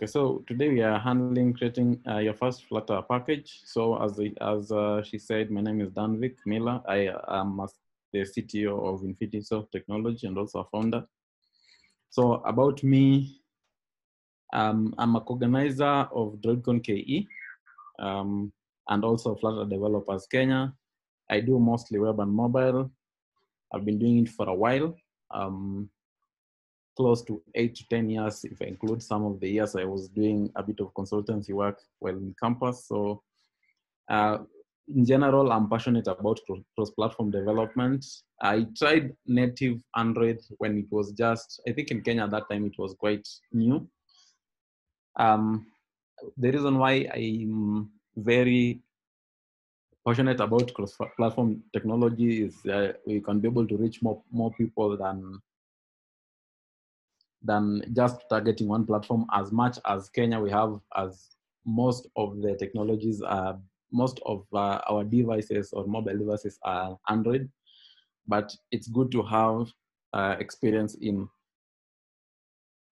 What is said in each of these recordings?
Okay, so today we are handling creating uh, your first Flutter package. So as as uh, she said, my name is Danvick Miller. I am the CTO of Infinity Soft Technology and also a founder. So about me, um, I'm a co-organizer of DroidCon KE um, and also Flutter Developers Kenya. I do mostly web and mobile. I've been doing it for a while. Um, close to eight to 10 years, if I include some of the years I was doing a bit of consultancy work while in campus. So uh, in general, I'm passionate about cross-platform development. I tried native Android when it was just, I think in Kenya at that time, it was quite new. Um, the reason why I'm very passionate about cross-platform technology is uh, we can be able to reach more, more people than than just targeting one platform as much as Kenya we have as most of the technologies are most of uh, our devices or mobile devices are Android, but it's good to have uh, experience in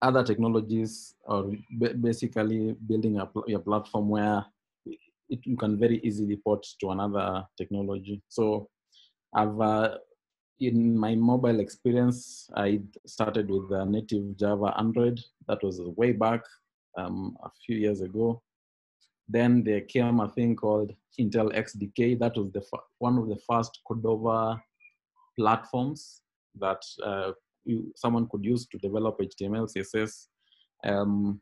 other technologies or basically building a platform where it, you can very easily port to another technology. So I've uh, in my mobile experience, I started with the native Java Android. That was way back um, a few years ago. Then there came a thing called Intel XDK. That was the one of the first Cordova platforms that uh, you, someone could use to develop HTML, CSS um,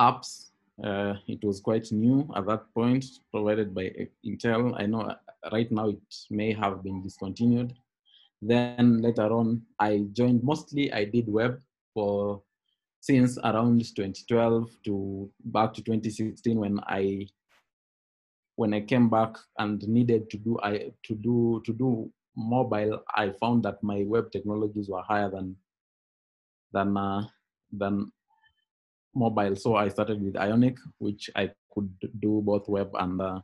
apps uh, it was quite new at that point, provided by Intel. I know uh, right now it may have been discontinued. Then later on, I joined, mostly I did web for since around 2012 to back to 2016 when I when I came back and needed to do I to do to do mobile, I found that my web technologies were higher than than uh, than mobile. So I started with Ionic, which I could do both web and uh,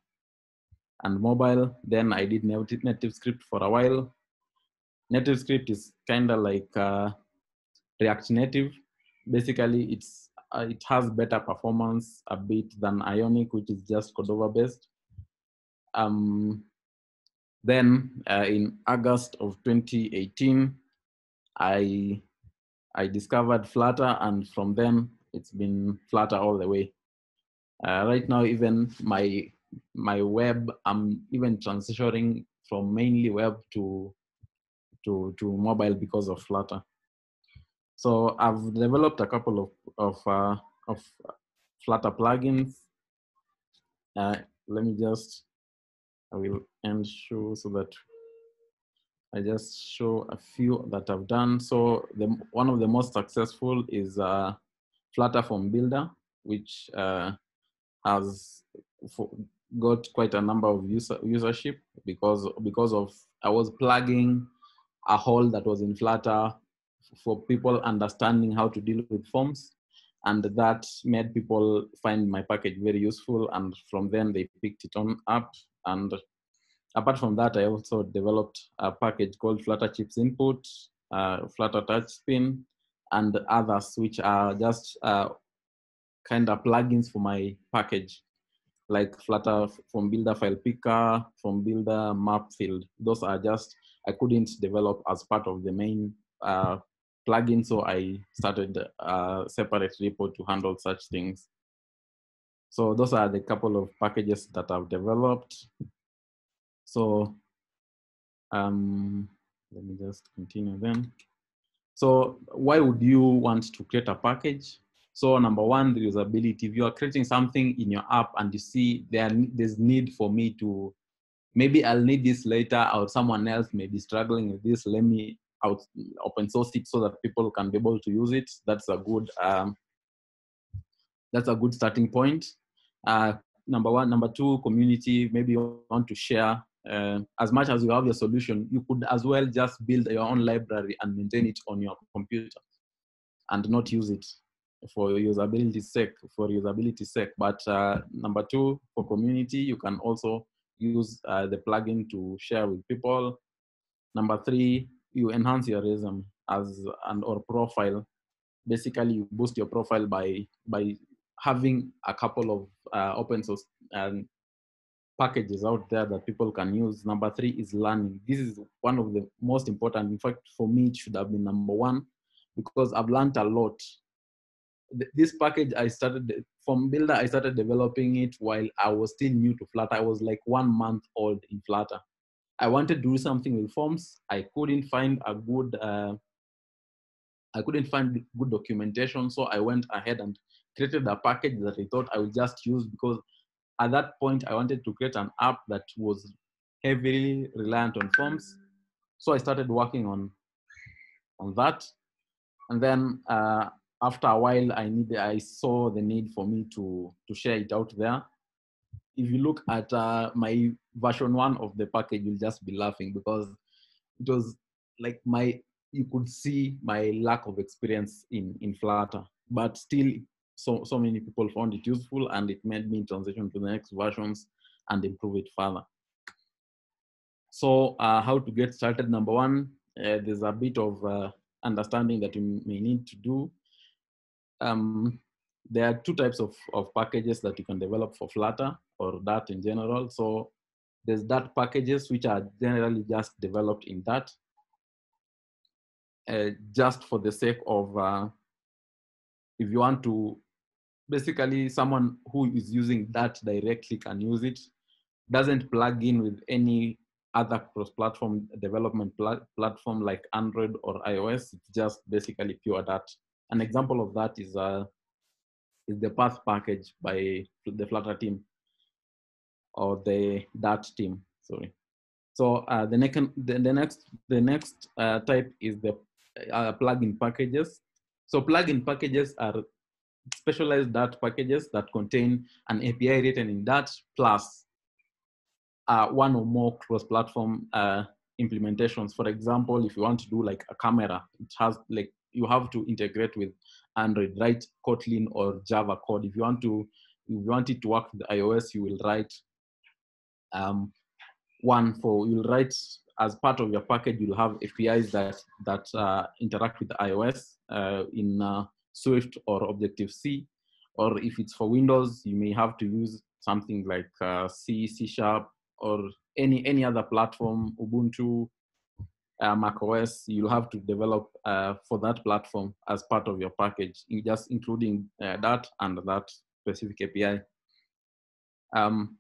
and mobile. Then I did native, NativeScript for a while. NativeScript is kind of like uh, React Native. Basically, it's uh, it has better performance a bit than Ionic, which is just Cordova based. Um, then uh, in August of 2018, I I discovered Flutter, and from then it's been Flutter all the way. Uh, right now, even my my web, I'm even transitioning from mainly web to to to mobile because of Flutter. So I've developed a couple of of uh, of Flutter plugins. Uh, let me just I will end show so that I just show a few that I've done. So the one of the most successful is uh, Flutter Form Builder, which uh, has got quite a number of user usership because because of I was plugging a hole that was in Flutter for people understanding how to deal with forms, and that made people find my package very useful. And from then they picked it on up. And apart from that, I also developed a package called Flutter Chips Input, uh, Flutter Touch Spin, and others which are just uh, kind of plugins for my package like Flutter Form Builder File Picker, Form Builder Map Field. Those are just, I couldn't develop as part of the main uh, plugin, so I started a separate repo to handle such things. So those are the couple of packages that I've developed. So um, let me just continue then. So why would you want to create a package? So number one, the usability. If you are creating something in your app and you see there, there's need for me to, maybe I'll need this later or someone else may be struggling with this, let me out open source it so that people can be able to use it. That's a good, um, that's a good starting point. Uh, number one, number two, community, maybe you want to share uh, as much as you have your solution, you could as well just build your own library and maintain it on your computer and not use it for usability sake, for usability sake. But uh, number two, for community, you can also use uh, the plugin to share with people. Number three, you enhance your resume as and or profile basically you boost your profile by by having a couple of uh, open source and packages out there that people can use. Number three is learning. This is one of the most important. In fact, for me, it should have been number one because I've learned a lot. This package I started Form Builder, I started developing it while I was still new to Flutter. I was like one month old in Flutter. I wanted to do something with forms. I couldn't find a good, uh, I couldn't find good documentation. So I went ahead and created a package that I thought I would just use because at that point I wanted to create an app that was heavily reliant on forms. So I started working on on that, and then uh, after a while, I need I saw the need for me to to share it out there. If you look at uh, my version one of the package, you'll just be laughing because it was like my you could see my lack of experience in in Flutter, but still so so many people found it useful and it made me transition to the next versions and improve it further. So uh, how to get started? Number one uh, there's a bit of uh, understanding that you may need to do. Um, there are two types of, of packages that you can develop for flutter or dart in general. So there's dart packages which are generally just developed in dart uh, just for the sake of uh, if you want to basically someone who is using that directly can use it. Doesn't plug in with any other cross-platform development pl platform like android or ios. It's just basically pure Dart an example of that is uh is the path package by the flutter team or the Dart team sorry. So uh, the next the, the next the next uh, type is the uh, plugin packages. So plugin packages are specialized Dart packages that contain an API written in Dart plus uh, one or more cross-platform uh, implementations. For example, if you want to do like a camera, it has like you have to integrate with Android, write Kotlin or Java code. If you want to, if you want it to work with iOS, you will write um, one for you'll write as part of your package. You'll have APIs that that uh, interact with iOS uh, in uh, Swift or Objective-C. Or if it's for Windows, you may have to use something like uh, C, C Sharp, or any, any other platform, Ubuntu, uh, Mac OS, you'll have to develop uh, for that platform as part of your package, just including uh, that and that specific API. Um,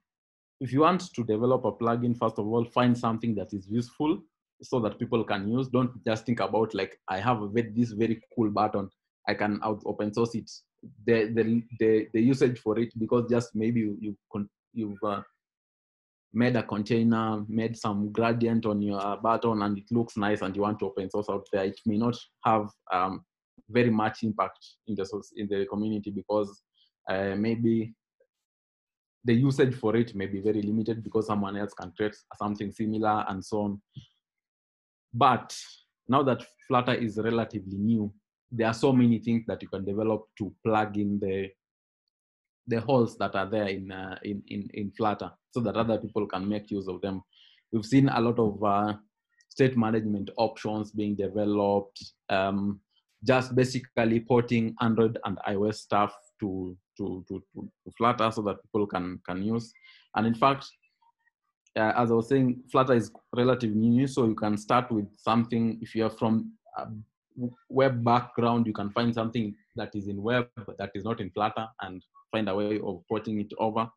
if you want to develop a plugin, first of all, find something that is useful so that people can use. Don't just think about like, I have this very cool button. I can out open source it. The, the, the, the usage for it, because just maybe you, you you've uh, made a container, made some gradient on your button and it looks nice and you want to open source out there, it may not have um, very much impact in the, in the community because uh, maybe the usage for it may be very limited because someone else can create something similar and so on. But now that Flutter is relatively new, there are so many things that you can develop to plug in the the holes that are there in uh, in, in in Flutter, so that other people can make use of them. We've seen a lot of uh, state management options being developed, um, just basically porting Android and iOS stuff to to, to to Flutter so that people can can use. And in fact, uh, as I was saying, Flutter is relatively new, so you can start with something if you're from web background, you can find something that is in web that is not in Flutter and find a way of porting it over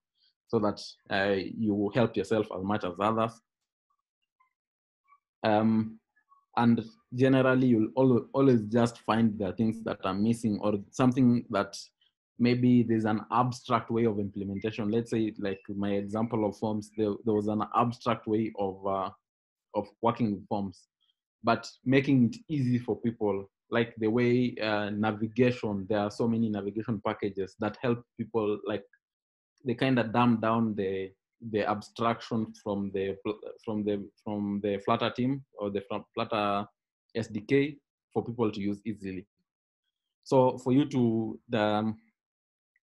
so that uh, you help yourself as much as others. Um, and generally, you'll always just find the things that are missing or something that maybe there's an abstract way of implementation. Let's say, like my example of forms, there, there was an abstract way of uh, of working with forms but making it easy for people like the way uh, navigation there are so many navigation packages that help people like they kind of dumb down the the abstraction from the from the from the flutter team or the flutter sdk for people to use easily. So for you to the,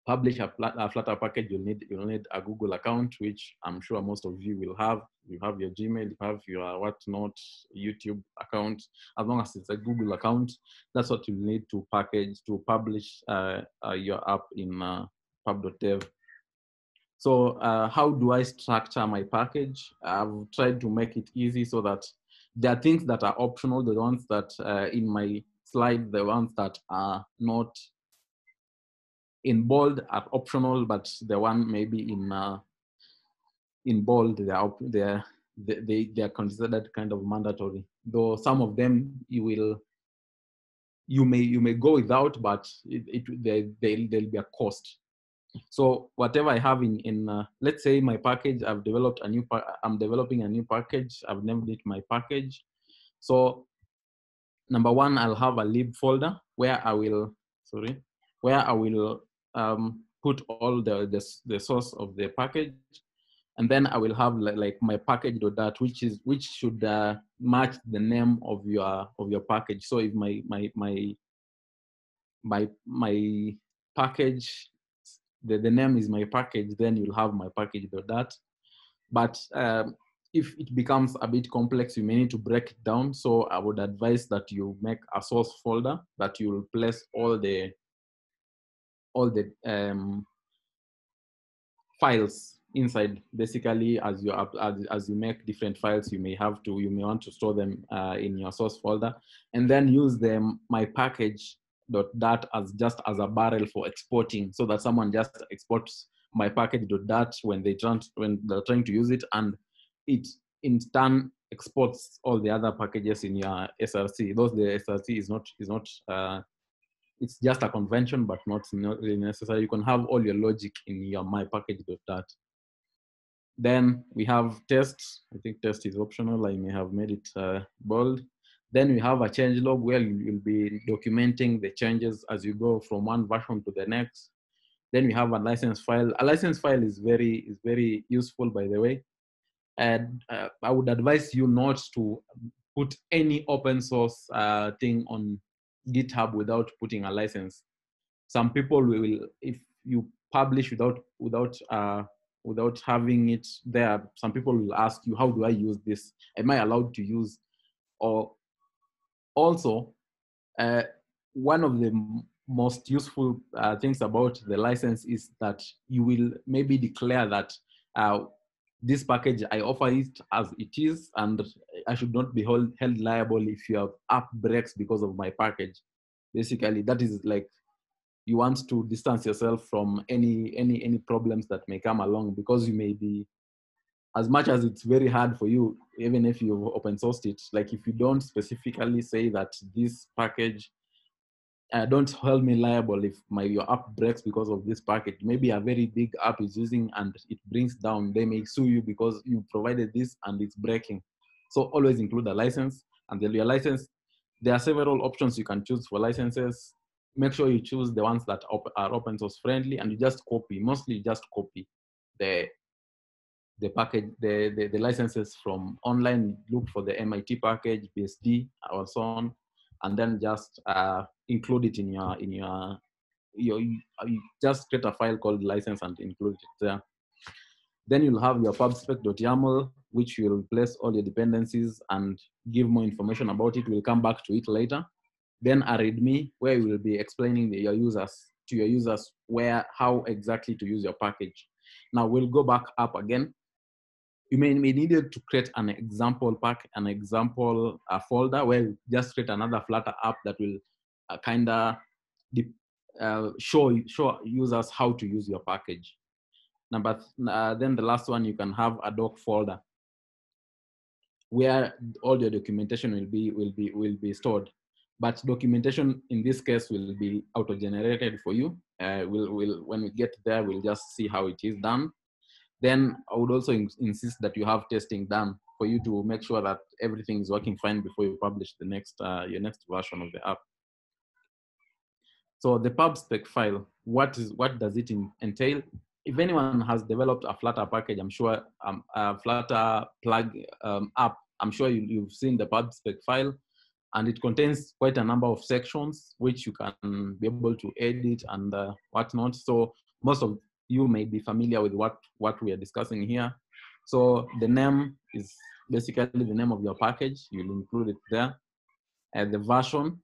publish a, a Flutter package, you'll need you'll need a Google account, which I'm sure most of you will have. You have your Gmail, you have your whatnot YouTube account. As long as it's a Google account, that's what you need to package to publish uh, uh, your app in uh, pub.dev. So uh, how do I structure my package? I've tried to make it easy so that there are things that are optional, the ones that uh, in my slide, the ones that are not in bold are optional, but the one maybe in uh, in bold they are they they, they are considered kind of mandatory. Though some of them you will you may you may go without, but it, it they, they there'll be a cost. So whatever I have in in uh, let's say my package, I've developed a new I'm developing a new package. I've named it my package. So number one, I'll have a lib folder where I will sorry where I will um, put all the, the, the source of the package and then I will have like, like my that which is which should uh, match the name of your of your package. So if my my my my my package, the, the name is my package, then you'll have my package or that. But um, if it becomes a bit complex, you may need to break it down. So I would advise that you make a source folder that you'll place all the all the um, files inside. Basically as you as, as you make different files you may have to you may want to store them uh, in your source folder and then use them my package dot dart as just as a barrel for exporting so that someone just exports my package dot dart when they try when they're trying to use it and it in turn exports all the other packages in your src those the src is not is not uh, it's just a convention, but not, really necessary. You can have all your logic in your my package that. Then we have tests. I think test is optional. I may have made it uh, bold. Then we have a change log where you'll be documenting the changes as you go from one version to the next. Then we have a license file. A license file is very is very useful, by the way. And uh, I would advise you not to put any open source uh, thing on GitHub without putting a license. Some people will, if you publish without without uh, without having it there, some people will ask you, how do I use this? Am I allowed to use? Or also, uh, one of the most useful uh, things about the license is that you will maybe declare that uh, this package, I offer it as it is, and I should not be hold, held liable if your app breaks because of my package. Basically, that is like you want to distance yourself from any any any problems that may come along because you may be as much as it's very hard for you even if you've open sourced it like if you don't specifically say that this package uh, don't hold me liable if my your app breaks because of this package. Maybe a very big app is using and it brings down. They may sue you because you provided this and it's breaking. So always include a license and then your license. There are several options you can choose for licenses. Make sure you choose the ones that are open source friendly and you just copy. Mostly just copy the the package, the, the, the licenses from online. Look for the MIT package, BSD, or so on and then just uh, include it in your in your, your you, you just create a file called license and include it there. Then you'll have your pubspec.yaml, which will place all your dependencies and give more information about it. We'll come back to it later. Then a README, where we will be explaining the, your users to your users where how exactly to use your package. Now we'll go back up again you may, may needed to create an example pack, an example uh, folder where you just create another Flutter app that will uh, kind of uh, show show users how to use your package. Number uh, then the last one you can have a doc folder where all your documentation will be will be will be stored. But documentation in this case will be auto generated for you. Uh, we'll, we'll when we get there we'll just see how it is done then I would also in insist that you have testing done for you to make sure that everything is working fine before you publish the next uh, your next version of the app. So the pubspec file, what is what does it entail? If anyone has developed a Flutter package, I'm sure um, a Flutter plug um, app, I'm sure you, have seen the pubspec file, and it contains quite a number of sections which you can be able to edit and uh, whatnot. So most of you may be familiar with what, what we are discussing here. So the name is basically the name of your package. You'll include it there. And the version,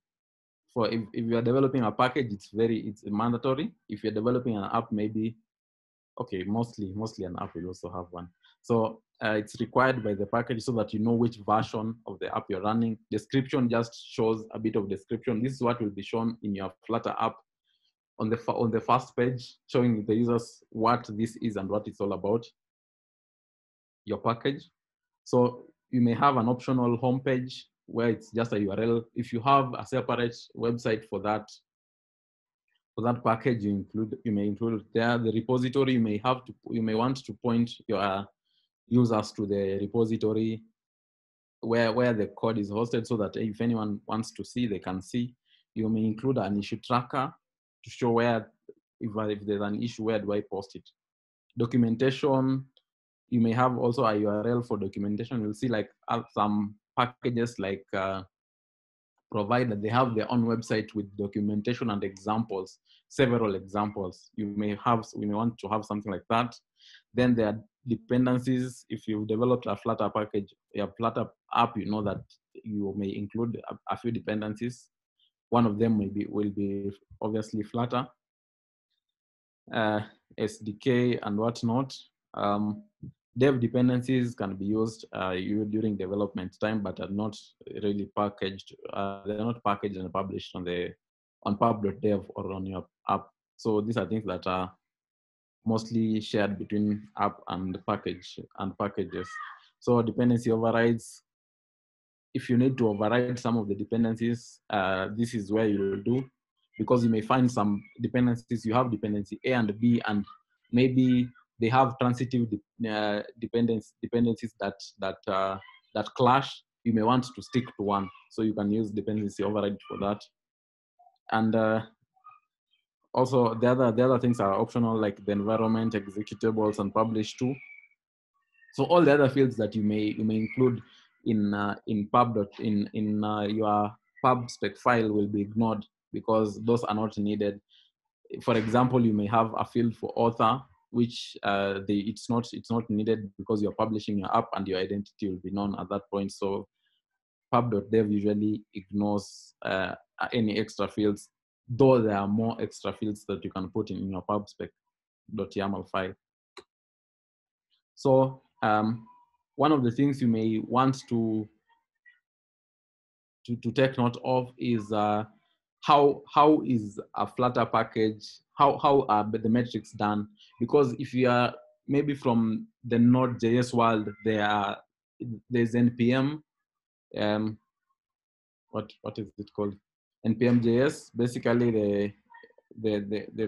for if, if you are developing a package, it's very, it's mandatory. If you're developing an app, maybe, okay, mostly, mostly an app will also have one. So uh, it's required by the package so that you know which version of the app you're running. Description just shows a bit of description. This is what will be shown in your Flutter app on the, on the first page, showing the users what this is and what it's all about, your package. So you may have an optional homepage where it's just a URL. If you have a separate website for that, for that package, you include you may include there. The repository you may have to you may want to point your uh, users to the repository where where the code is hosted, so that if anyone wants to see, they can see. You may include an issue tracker to show where if, uh, if there's an issue, where do I post it? Documentation, you may have also a URL for documentation. You'll see like uh, some packages like uh, provide that they have their own website with documentation and examples, several examples. You may have, we may want to have something like that. Then there are dependencies. If you've developed a Flutter package, a Flutter app, you know that you may include a, a few dependencies. One of them may be, will be obviously Flutter, uh, SDK and whatnot. Um, dev dependencies can be used uh, during development time, but are not really packaged. Uh, they're not packaged and published on the on pub.dev or on your app. So these are things that are mostly shared between app and package and packages. So dependency overrides. If you need to override some of the dependencies, uh, this is where you will do because you may find some dependencies. You have dependency A and B, and maybe they have transitive de uh, dependence, dependencies that that uh, that clash. You may want to stick to one, so you can use dependency override for that. And uh, also the other the other things are optional, like the environment, executables, and publish too So all the other fields that you may you may include in uh, in pub dot in in uh, your pub spec file will be ignored because those are not needed. For example, you may have a field for author which uh, it's not it's not needed because you're publishing your app and your identity will be known at that point. So pub.dev usually ignores uh, any extra fields, though there are more extra fields that you can put in, in your pubspec.yaml file. So um, one of the things you may want to to, to take note of is uh, how how is a Flutter package how how are the metrics done? Because if you are maybe from the node.js world there are there's npm um what what is it called? Npm.js, basically the the the the,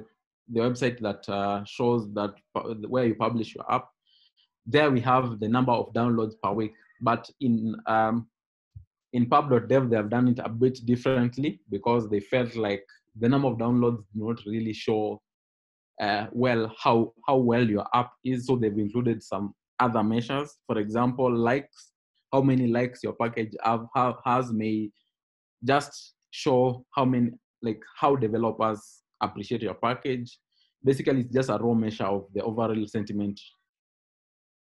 the website that uh, shows that where you publish your app there we have the number of downloads per week. But in um, in pub.dev they have done it a bit differently because they felt like the number of downloads do not really show uh, well how how well your app is so they've included some other measures. For example likes how many likes your package have, have has may just show how many like how developers appreciate your package. Basically it's just a raw measure of the overall sentiment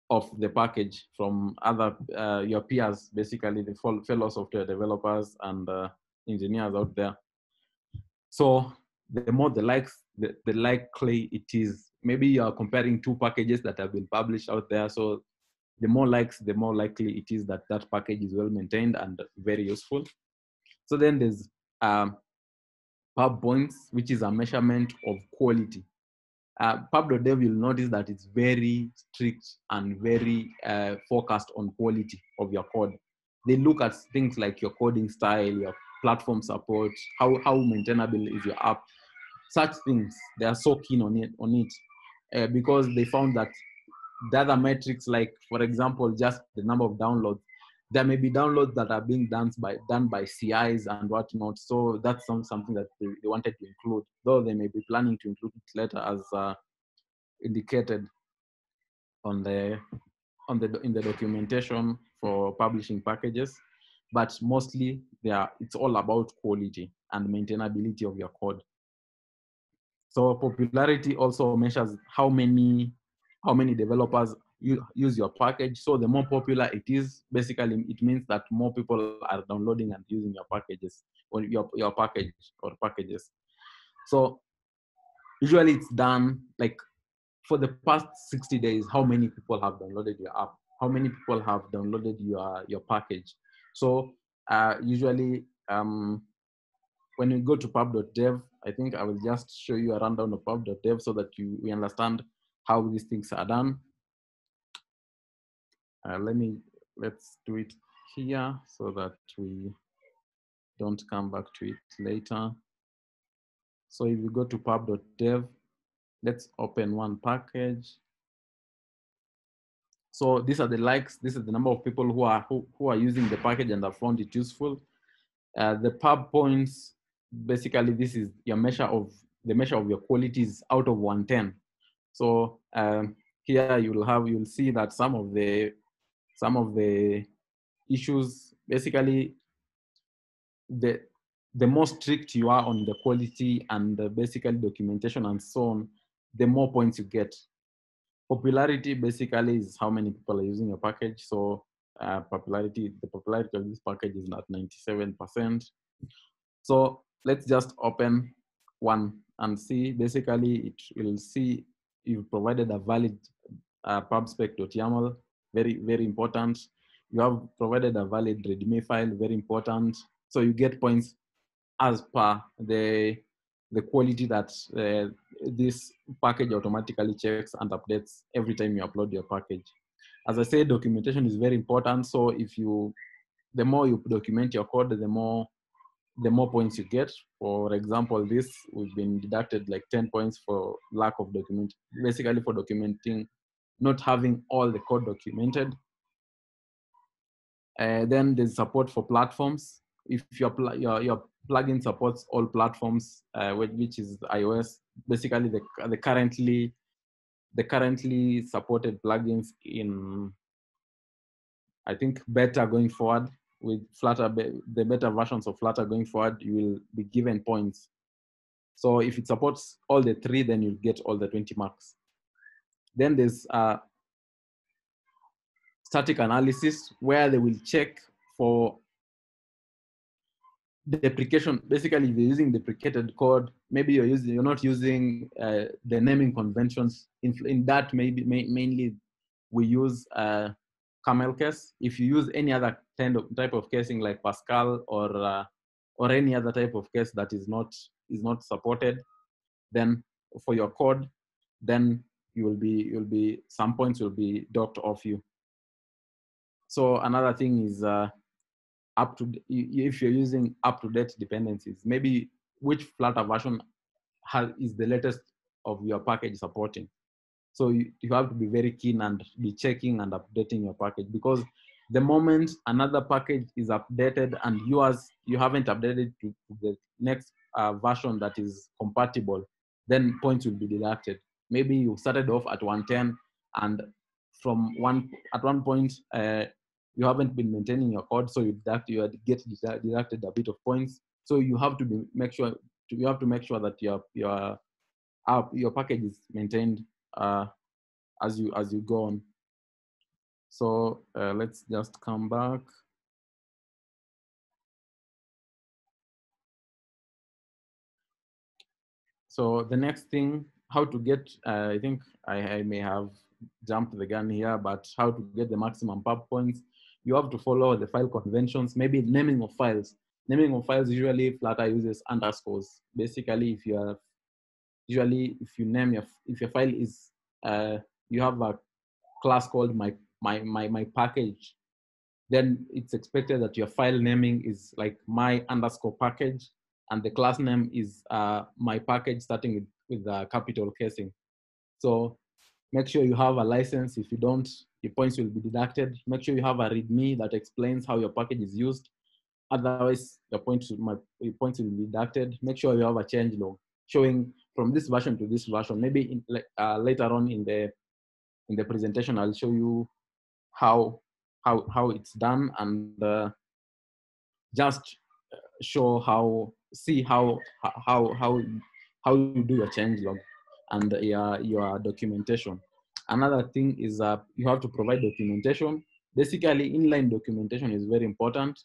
of the package from other uh, your peers basically the fellow software developers and uh, engineers out there so the more the likes, the, the likely it is. Maybe you are comparing two packages that have been published out there. So the more likes, the more likely it is that that package is well maintained and very useful. So then there's um, pub points, which is a measurement of quality. Uh, pub.dev, you'll notice that it's very strict and very uh, focused on quality of your code. They look at things like your coding style, your platform support, how, how maintainable is your app, such things. They are so keen on it, on it uh, because they found that the other metrics, like for example, just the number of downloads, there may be downloads that are being done by done by CIs and whatnot. So that's some, something that they, they wanted to include, though they may be planning to include it later as uh, indicated on the on the in the documentation for publishing packages but mostly they are, it's all about quality and maintainability of your code. So popularity also measures how many how many developers use your package. So the more popular it is, basically it means that more people are downloading and using your packages or your, your package or packages. So usually it's done like for the past 60 days, how many people have downloaded your app? How many people have downloaded your, your package? So uh, usually um, when you go to pub.dev, I think I will just show you a rundown of pub.dev so that you we understand how these things are done. Uh, let me, let's do it here so that we don't come back to it later. So if you go to pub.dev, let's open one package. So these are the likes, this is the number of people who are who, who are using the package and have found it useful. Uh, the pub points, basically this is your measure of, the measure of your qualities out of 110. So um, here you'll have, you'll see that some of the, some of the issues, basically the, the more strict you are on the quality and the basically documentation and so on, the more points you get. Popularity basically is how many people are using your package. So uh, popularity, the popularity of this package is at 97%. So let's just open one and see, basically it will see you've provided a valid uh, pubspec.yaml, very, very important. You have provided a valid readme file, very important. So you get points as per the the quality that uh, this package automatically checks and updates every time you upload your package. As I said, documentation is very important. So if you, the more you document your code, the more the more points you get. For example, this we've been deducted like 10 points for lack of document, basically for documenting, not having all the code documented. Uh, then there's support for platforms. If your, your, your plugin supports all platforms, uh, which is iOS. Basically, the, the currently the currently supported plugins in I think better going forward with Flutter, the better versions of Flutter going forward, you will be given points. So if it supports all the three, then you'll get all the 20 marks. Then there's static analysis where they will check for deprecation basically if you're using deprecated code maybe you're using you're not using uh, the naming conventions. In, in that maybe ma mainly we use uh, camel case. If you use any other kind of type of casing like pascal or uh, or any other type of case that is not is not supported then for your code then you will be you'll be some points will be docked off you. So another thing is uh, up to if you're using up to date dependencies maybe which flutter version has, is the latest of your package supporting so you, you have to be very keen and be checking and updating your package because the moment another package is updated and yours you haven't updated to the next uh, version that is compatible then points will be deducted maybe you started off at 110 and from one at one point uh, you haven't been maintaining your code, so you deduct you get deducted a bit of points. So you have to be, make sure you have to make sure that your your app, your package is maintained uh, as you as you go on. So uh, let's just come back. So the next thing, how to get, uh, I think I, I, may have jumped the gun here, but how to get the maximum pub points you have to follow the file conventions, maybe naming of files. Naming of files usually Flutter uses underscores. Basically, if you are usually if you name your if your file is uh, you have a class called my my my my package, then it's expected that your file naming is like my underscore package, and the class name is uh, my package starting with with the capital casing. So make sure you have a license. If you don't, your points will be deducted. Make sure you have a README that explains how your package is used. Otherwise, your points, your points will be deducted. Make sure you have a change log showing from this version to this version. Maybe in, uh, later on in the in the presentation, I'll show you how how how it's done and uh, just show how see how how how how you do your change log and your, your documentation. Another thing is uh, you have to provide documentation. Basically, inline documentation is very important.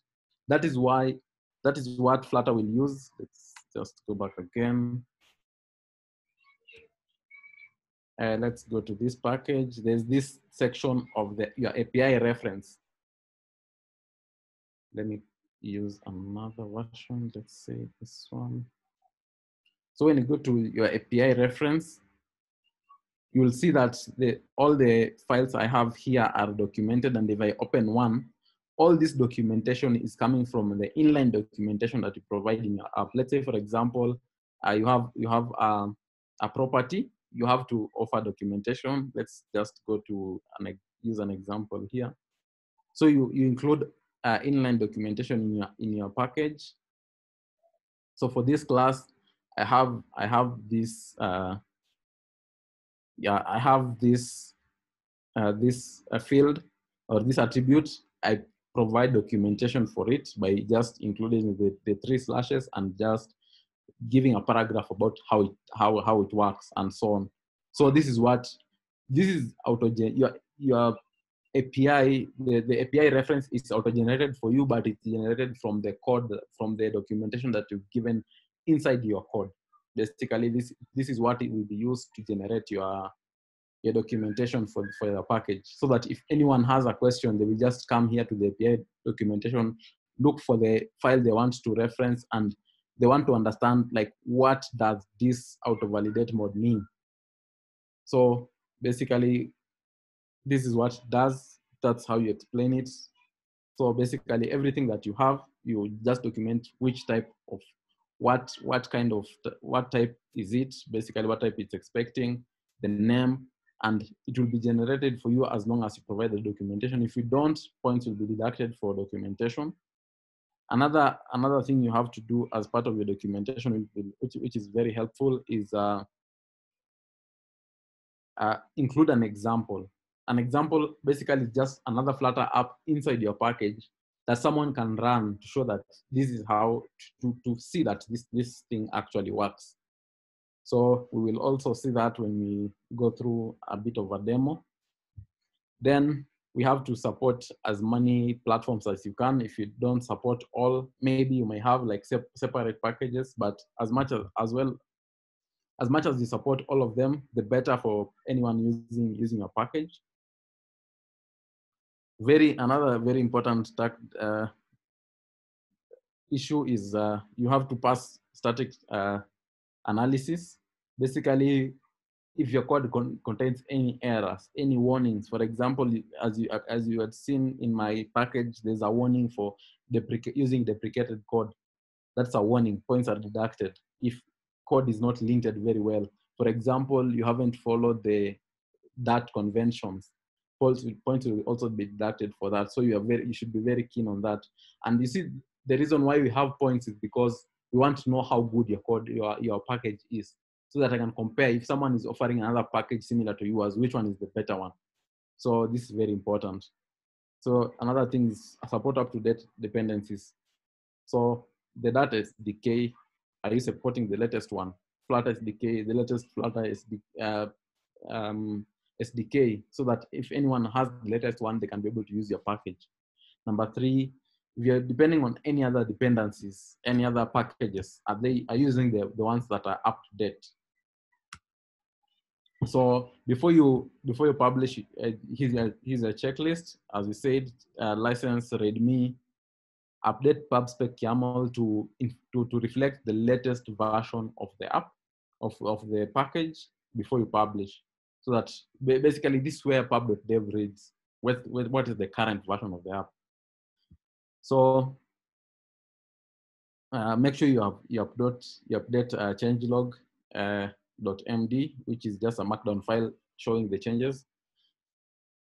That is why, that is what Flutter will use. Let's just go back again. Uh, let's go to this package. There's this section of the your API reference. Let me use another version. Let's say this one. So when you go to your API reference, you will see that the, all the files I have here are documented. And if I open one, all this documentation is coming from the inline documentation that you provide in your app. Let's say, for example, uh, you have you have um, a property you have to offer documentation. Let's just go to an, use an example here. So you, you include uh, inline documentation in your, in your package. So for this class, I have, I have this, uh, yeah, I have this, uh, this uh, field or this attribute. I provide documentation for it by just including the, the three slashes and just giving a paragraph about how it how how it works and so on. So this is what this is auto your your API the, the API reference is auto generated for you, but it's generated from the code from the documentation that you've given inside your code. Basically, this this is what it will be used to generate your your documentation for, for your package so that if anyone has a question, they will just come here to the API documentation, look for the file they want to reference and they want to understand like what does this auto validate mode mean. So basically this is what does. That's how you explain it. So basically everything that you have you just document which type of what what kind of what type is it basically what type it's expecting the name and it will be generated for you as long as you provide the documentation if you don't points will be deducted for documentation Another, another thing you have to do as part of your documentation, which, which is very helpful, is uh, uh, include an example. An example basically is just another Flutter app inside your package that someone can run to show that this is how to, to see that this, this thing actually works. So we will also see that when we go through a bit of a demo. Then we have to support as many platforms as you can. If you don't support all, maybe you may have like separate packages, but as much as, as well, as much as you support all of them, the better for anyone using, using a package. Very, another very important uh, issue is uh, you have to pass static uh, analysis. Basically, if your code con contains any errors, any warnings. For example, as you as you had seen in my package, there's a warning for using deprecated code. That's a warning. Points are deducted if code is not linted very well. For example, you haven't followed the Dart conventions. Points will also be deducted for that. So you are very you should be very keen on that. And you see, the reason why we have points is because we want to know how good your code your your package is so that I can compare if someone is offering another package similar to yours, which one is the better one. So this is very important. So another thing is support up-to-date dependencies. So the Dart SDK, are you supporting the latest one? Flutter SDK, the latest Flutter SDK, uh, um, SDK, so that if anyone has the latest one, they can be able to use your package. Number three, if you're depending on any other dependencies, any other packages, are they are using the, the ones that are up to date? So before you before you publish, uh, here's a here's a checklist. As we said, uh, license README, update PubSpec YAML to to to reflect the latest version of the app of of the package before you publish. So that basically this is where pub.dev reads what what is the current version of the app. So uh, make sure you have you update you update uh, changelog. Uh, .md, which is just a markdown file showing the changes.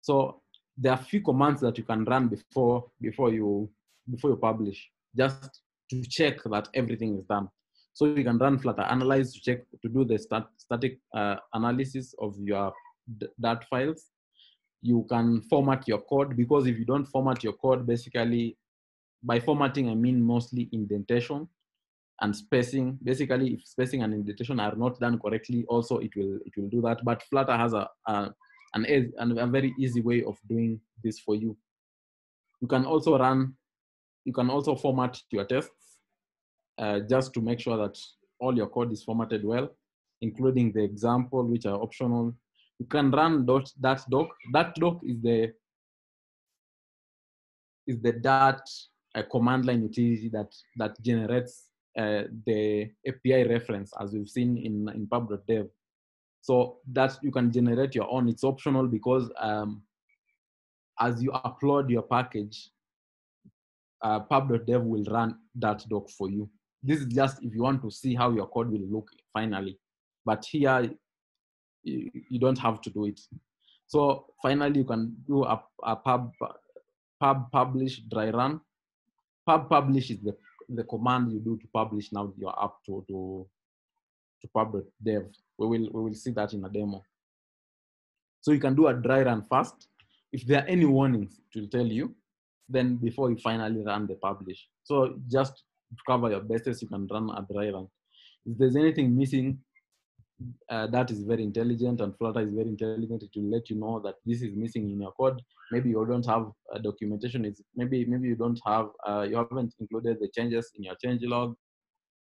So there are a few commands that you can run before before you before you publish, just to check that everything is done. So you can run Flutter analyze to check to do the stat, static uh, analysis of your Dart files. You can format your code because if you don't format your code, basically by formatting I mean mostly indentation. and spacing. Basically, if spacing and indentation are not done correctly, also it will it will do that. But Flutter has a, a an, a very easy way of doing this for you. You can also run, you can also format your tests uh, just to make sure that all your code is formatted well, including the example, which are optional. You can run dot, dart doc. Dart doc is the is the Dart uh, command line utility that that generates uh, the API reference as we've seen in in pub.dev. So that you can generate your own. It's optional because um, as you upload your package, uh, pub.dev will run dart doc for you. This is just if you want to see how your code will look finally. But here, you, you don't have to do it. So finally, you can do a, a pub, pub publish dry run. Pub publish is the, the command you do to publish now your app to, to, to pub.dev. We will, we will see that in a demo. So you can do a dry run first. If there are any warnings, it will tell you. Then before you finally run the publish. So just to cover your bases, you can run a dry run. If there's anything missing, uh, that is very intelligent and Flutter is very intelligent. It will let you know that this is missing in your code. Maybe you don't have a documentation. It's maybe maybe you don't have uh, you haven't included the changes in your change log.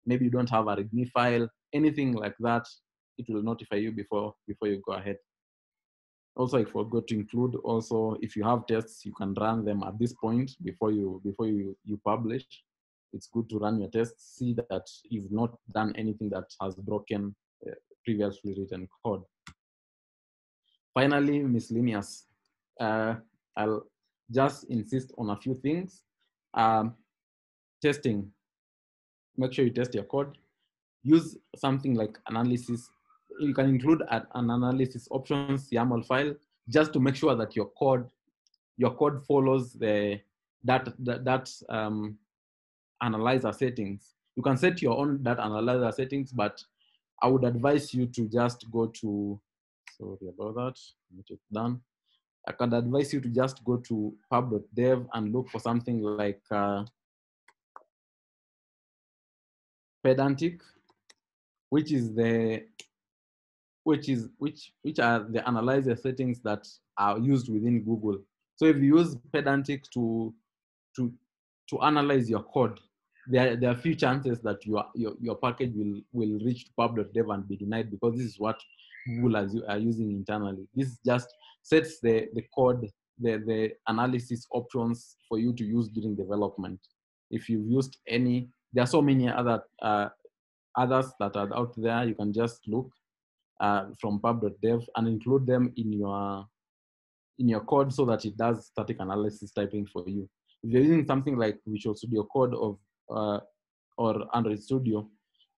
Maybe you don't have a README file. Anything like that, it will notify you before before you go ahead. Also, I forgot to include also if you have tests, you can run them at this point before you before you you publish. It's good to run your tests, see that you've not done anything that has broken uh, previously written code. Finally, miscellaneous. Uh, I'll just insist on a few things. Um, testing. Make sure you test your code. Use something like analysis. You can include an analysis options YAML file just to make sure that your code your code follows the that that, that um, analyzer settings. You can set your own data analyzer settings, but I would advise you to just go to, sorry about that, let. I can advise you to just go to pub.dev and look for something like uh, pedantic, which is the which is which which are the analyzer settings that are used within Google. So if you use pedantic to to to analyze your code, there, there are few chances that your, your, your package will, will reach pub.dev and be denied because this is what Google are, are using internally. This just sets the, the code, the, the analysis options for you to use during development. If you've used any, there are so many other uh, others that are out there. You can just look uh, from pub.dev and include them in your in your code so that it does static analysis typing for you. If you're using something like Visual Studio Code of uh, or Android Studio,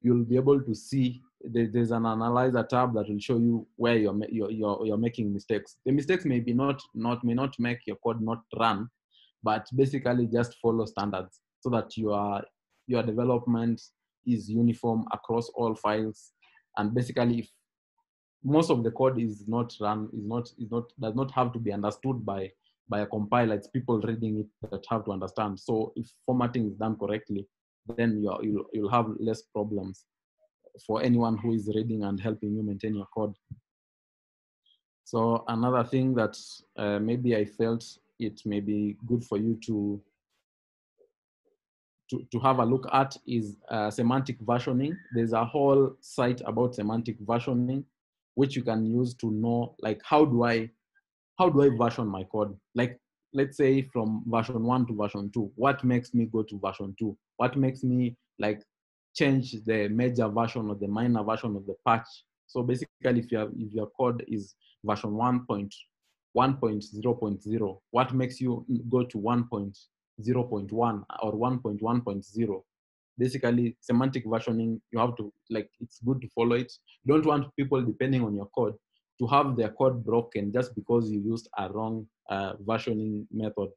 you'll be able to see there's an analyzer tab that will show you where you're, you're, you're, you're making mistakes. The mistakes may be not, not, may not make your code not run, but basically just follow standards so that your, your development is uniform across all files. And basically, if most of the code is not run, is not, is not, does not have to be understood by by a compiler, it's people reading it that have to understand. So if formatting is done correctly, then you'll, you'll, you'll have less problems for anyone who is reading and helping you maintain your code. So another thing that uh, maybe I felt it may be good for you to, to, to have a look at is uh, semantic versioning. There's a whole site about semantic versioning, which you can use to know like how do I how do I version my code? Like, let's say from version one to version two, what makes me go to version two? What makes me like change the major version or the minor version of the patch? So basically, if your if your code is version 1.1.0.0, what makes you go to 1.0.1 or 1.1.0? Basically, semantic versioning, you have to like it's good to follow it. You don't want people depending on your code to have their code broken just because you used a wrong uh, versioning method.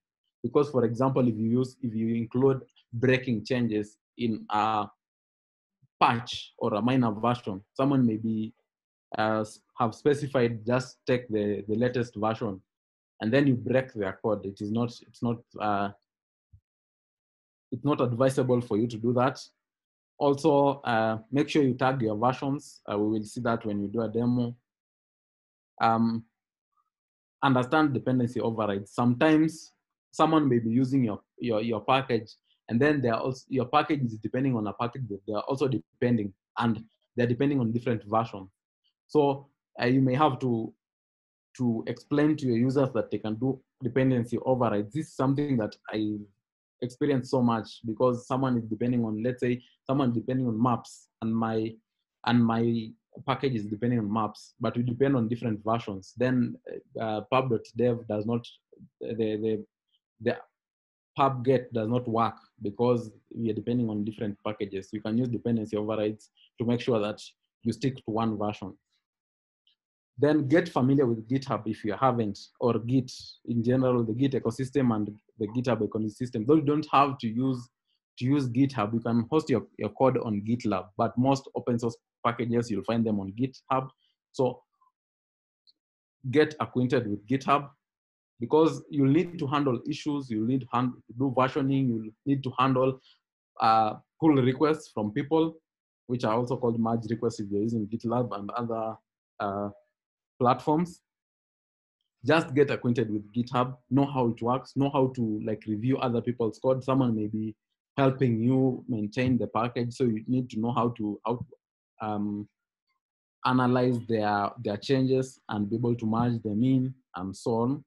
Because for example, if you use, if you include breaking changes in a patch or a minor version, someone may be uh, have specified just take the, the latest version and then you break their code. It is not, it's not, uh, it's not advisable for you to do that. also uh, make sure you tag your versions. Uh, we will see that when you do a demo. Um, understand dependency overrides. Sometimes someone may be using your, your, your package and then they are also, your package is depending on a package that they are also depending and they're depending on different versions. So uh, you may have to, to explain to your users that they can do dependency overrides. This is something that I experienced so much because someone is depending on, let's say someone depending on maps and my, and my package is depending on maps, but we depend on different versions. Then uh, pub.dev does not, the, the, the pub get does not work because we are depending on different packages. You can use dependency overrides to make sure that you stick to one version. Then get familiar with GitHub if you haven't, or Git in general, the Git ecosystem and the GitHub ecosystem. Though you don't have to use to use GitHub, you can host your, your code on GitLab, but most open source packages, you'll find them on GitHub. So get acquainted with GitHub because you need to handle issues, you need to do versioning, you need to handle uh, pull requests from people, which are also called merge requests if you're using GitLab and other uh, platforms. Just get acquainted with GitHub, know how it works, know how to like review other people's code. Someone may be helping you maintain the package, so you need to know how to how um, analyze their their changes and be able to merge them in and so on.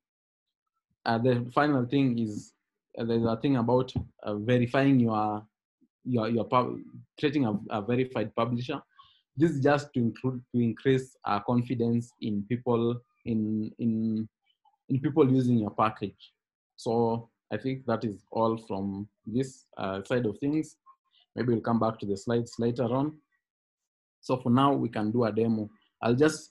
Uh, the final thing is uh, there's a thing about uh, verifying your your your creating a, a, verified publisher. This is just to include to increase uh, confidence in people in in in people using your package. So I think that is all from this uh, side of things. Maybe we'll come back to the slides later on. So for now, we can do a demo. I'll just,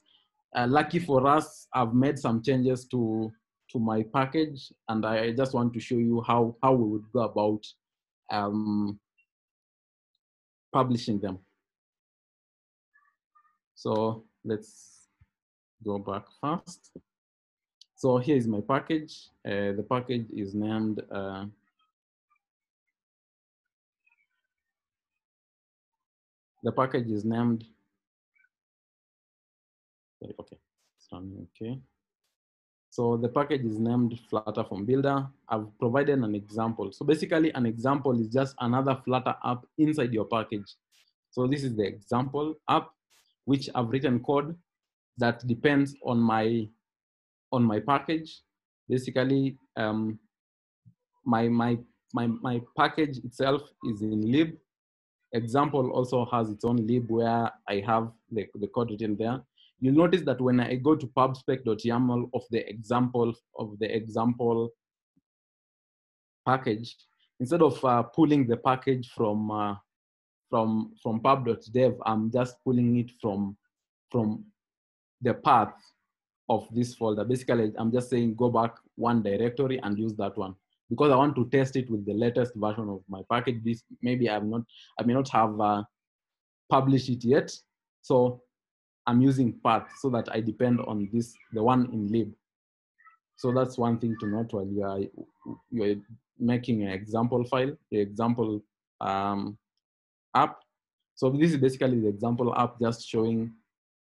uh, lucky for us, I've made some changes to, to my package and I just want to show you how, how we would go about um, publishing them. So let's go back first. So here is my package. Uh, the package is named uh, the package is named, sorry, okay, okay. So the package is named Flutter Form Builder. I've provided an example. So basically an example is just another Flutter app inside your package. So this is the example app, which I've written code that depends on my on my package. Basically, um, my my my my package itself is in lib, example also has its own lib where I have the, the code written there. You'll notice that when I go to pubspec.yaml of the example of the example package, instead of uh, pulling the package from uh, from from pub.dev, I'm just pulling it from from the path of this folder. Basically, I'm just saying go back one directory and use that one because I want to test it with the latest version of my package. This maybe I'm not, I may not have uh, published it yet. So I'm using path so that I depend on this, the one in lib. So that's one thing to note while you are you're making an example file, the example um, app. So this is basically the example app just showing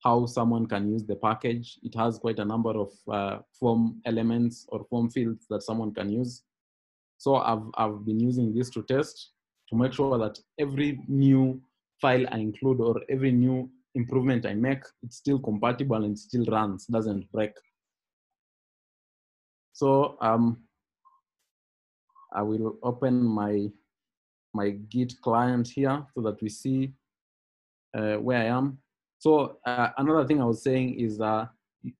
how someone can use the package. It has quite a number of uh, form elements or form fields that someone can use. So I've, I've been using this to test to make sure that every new file I include or every new improvement I make, it's still compatible and still runs, doesn't break. So um, I will open my, my Git client here so that we see uh, where I am. So uh, another thing I was saying is uh,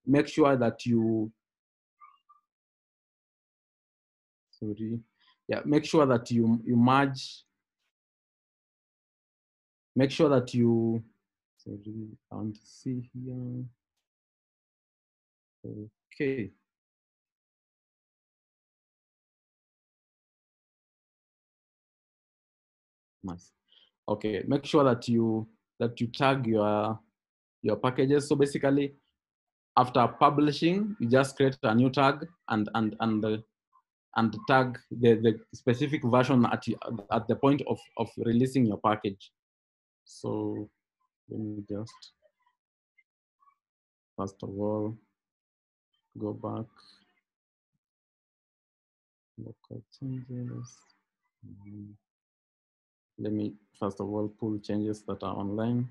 make sure that you, sorry, yeah, make sure that you, you merge, make sure that you, sorry, I want to see here. Okay. Nice. Okay, make sure that you that you tag your your packages. So basically, after publishing, you just create a new tag and and and uh, and tag the, the specific version at, at the point of, of releasing your package. So let me just, first of all, go back, local changes. Mm. Let me, first of all, pull changes that are online.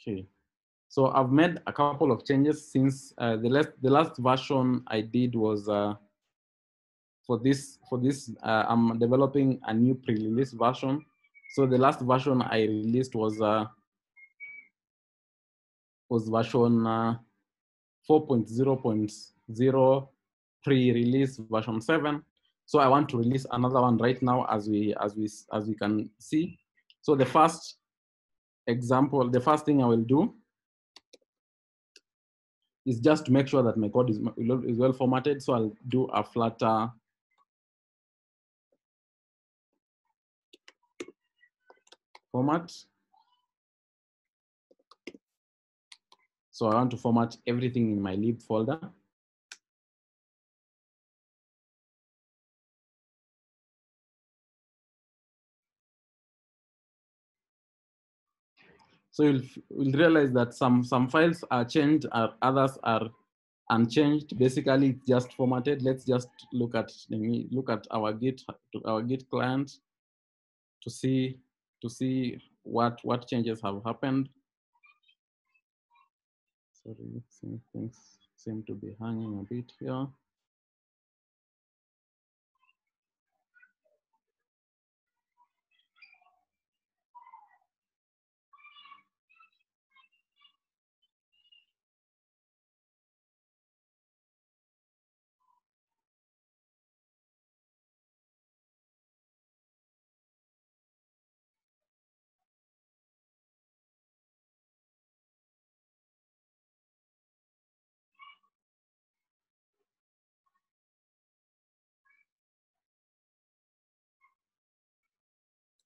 Okay. So I've made a couple of changes since uh, the last the last version I did was uh, for this for this uh, I'm developing a new pre-release version. So the last version I released was uh, was version uh, 4.0.0 pre-release version 7. So I want to release another one right now as we as we as we can see. So the first example, the first thing I will do is just to make sure that my code is, is well formatted. So I'll do a flutter format. So I want to format everything in my lib folder. So you'll, you'll realize that some, some files are changed, or others are unchanged. Basically, it's just formatted. Let's just look at look at our Git our Git client to see to see what what changes have happened. Sorry, things seem to be hanging a bit here.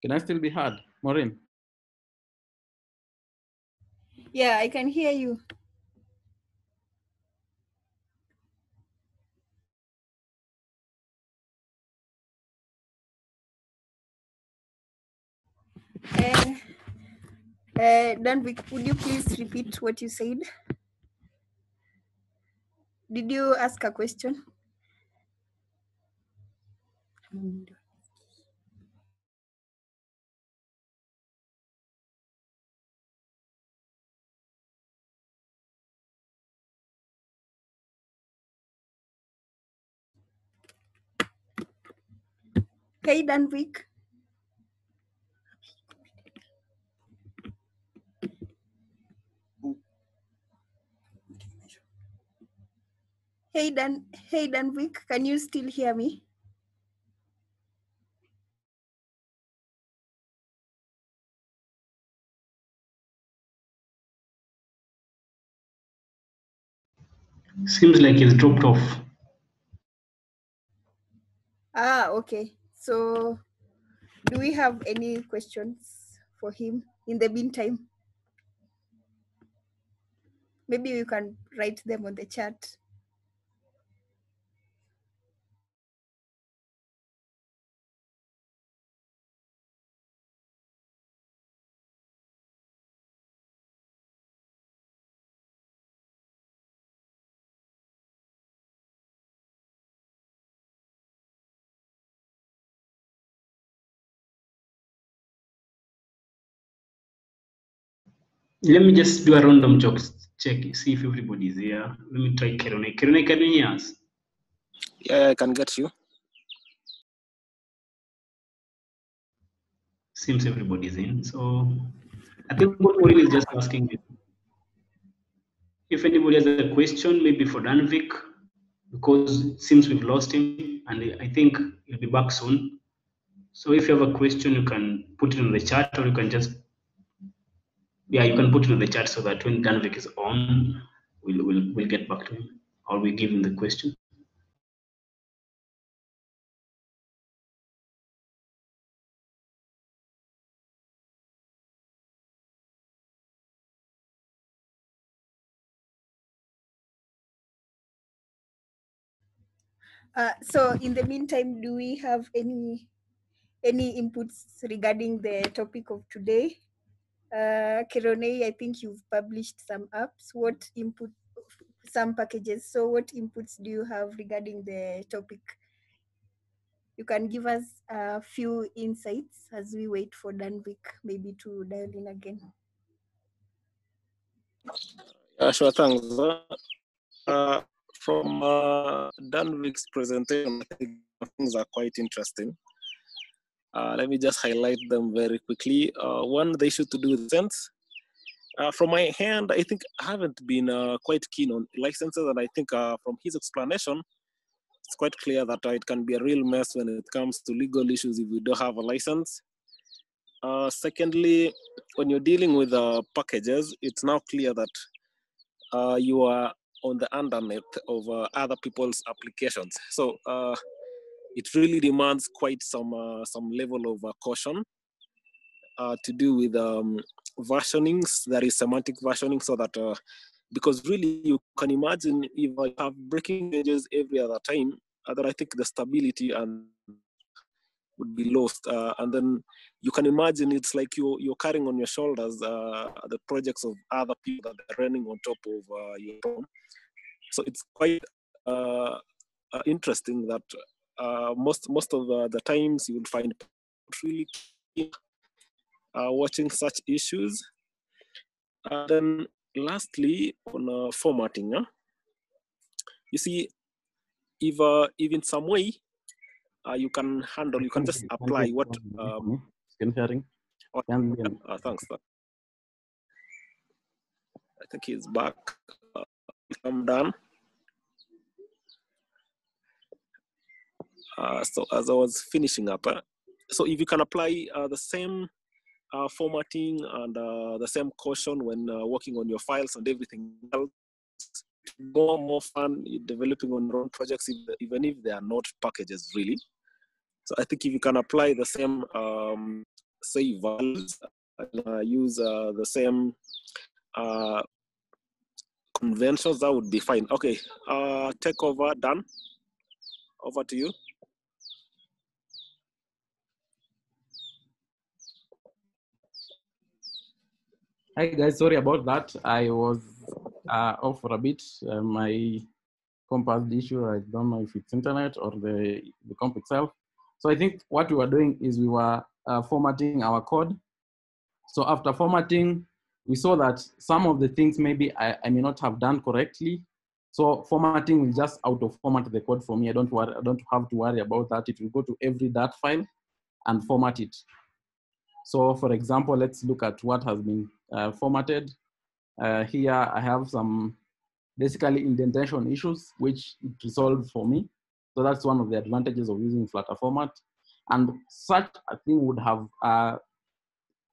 Can I still be heard, Maureen? Yeah, I can hear you. Uh, uh, Danvick, would you please repeat what you said? Did you ask a question? Hey, Danvick. Hey, Dan. Hey, Danvick. Can you still hear me? Seems like he's dropped off. Ah, okay. So, do we have any questions for him in the meantime? Maybe you can write them on the chat. Let me just do a random job check, see if everybody's here. Let me try Kerone. Kerone, can you hear us? Yeah, I can get you. Seems everybody's in. So I think what Maureen is just asking is if anybody has a question, maybe for Danvick, because it seems we've lost him and I think he'll be back soon. So if you have a question, you can put it in the chat or you can just, yeah, you can put it in the chat so that when Danvick is on, we'll, we'll, we'll get back to him or we give him the question. Uh, so in the meantime, do we have any any inputs regarding the topic of today? Uh, I think you've published some apps. What input, some packages. So what inputs do you have regarding the topic? You can give us a few insights as we wait for Danvick maybe to dial in again. Yeah, sure, thanks. Uh, from uh, Danvick's presentation, things are quite interesting. Uh, let me just highlight them very quickly. Uh, one, the issue to do with sense. Uh, from my hand, I think I haven't been uh, quite keen on licenses, and I think uh, from his explanation, it's quite clear that uh, it can be a real mess when it comes to legal issues if we don't have a license. Secondly, when you're dealing with packages, it's now clear that you are on the undernet of other people's applications. So it really demands quite some uh, some level of uh, caution uh, to do with um, versionings. There is semantic versioning, so that because really you can imagine if I have breaking changes every other time, then I think the stability and would be lost. Uh, and then you can imagine it's like you you're carrying on your shoulders uh, the projects of other people that are running on top of uh, your own. So it's quite interesting that uh, most most of the, the times you will find really uh, watching such issues. And then lastly, on uh, formatting, huh? you see, if uh, if in some way uh, you can handle, you can just apply what. Um, Screen sharing. what- Can be- uh, thanks. I think he's back. Uh, I'm done. So as I was finishing up, uh, so if you can apply uh, the same uh, formatting and uh, the same caution when uh, working on your files and everything else, more more fun developing on your own projects, even if they are not packages really. So I think if you can apply the same um, say values and uh, use uh, the same uh, conventions, that would be fine. Okay, uh, take over, Dan. Over to you. Hi guys, sorry about that. I was uh, off for a bit. Uh, my comp has the issue. I don't know if it's internet or the, the comp itself. So I think what we were doing is we were uh, formatting our code. So after formatting, we saw that some of the things maybe I, I may not have done correctly. So formatting will just auto format the code for me. I don't worry, I don't have to worry about that. It will go to every Dart file and format it. So for example, let's look at what has been uh, formatted. Uh, here I have some basically indentation issues, which it resolved for me. So that's one of the advantages of using Flutter format. And such a thing would have uh,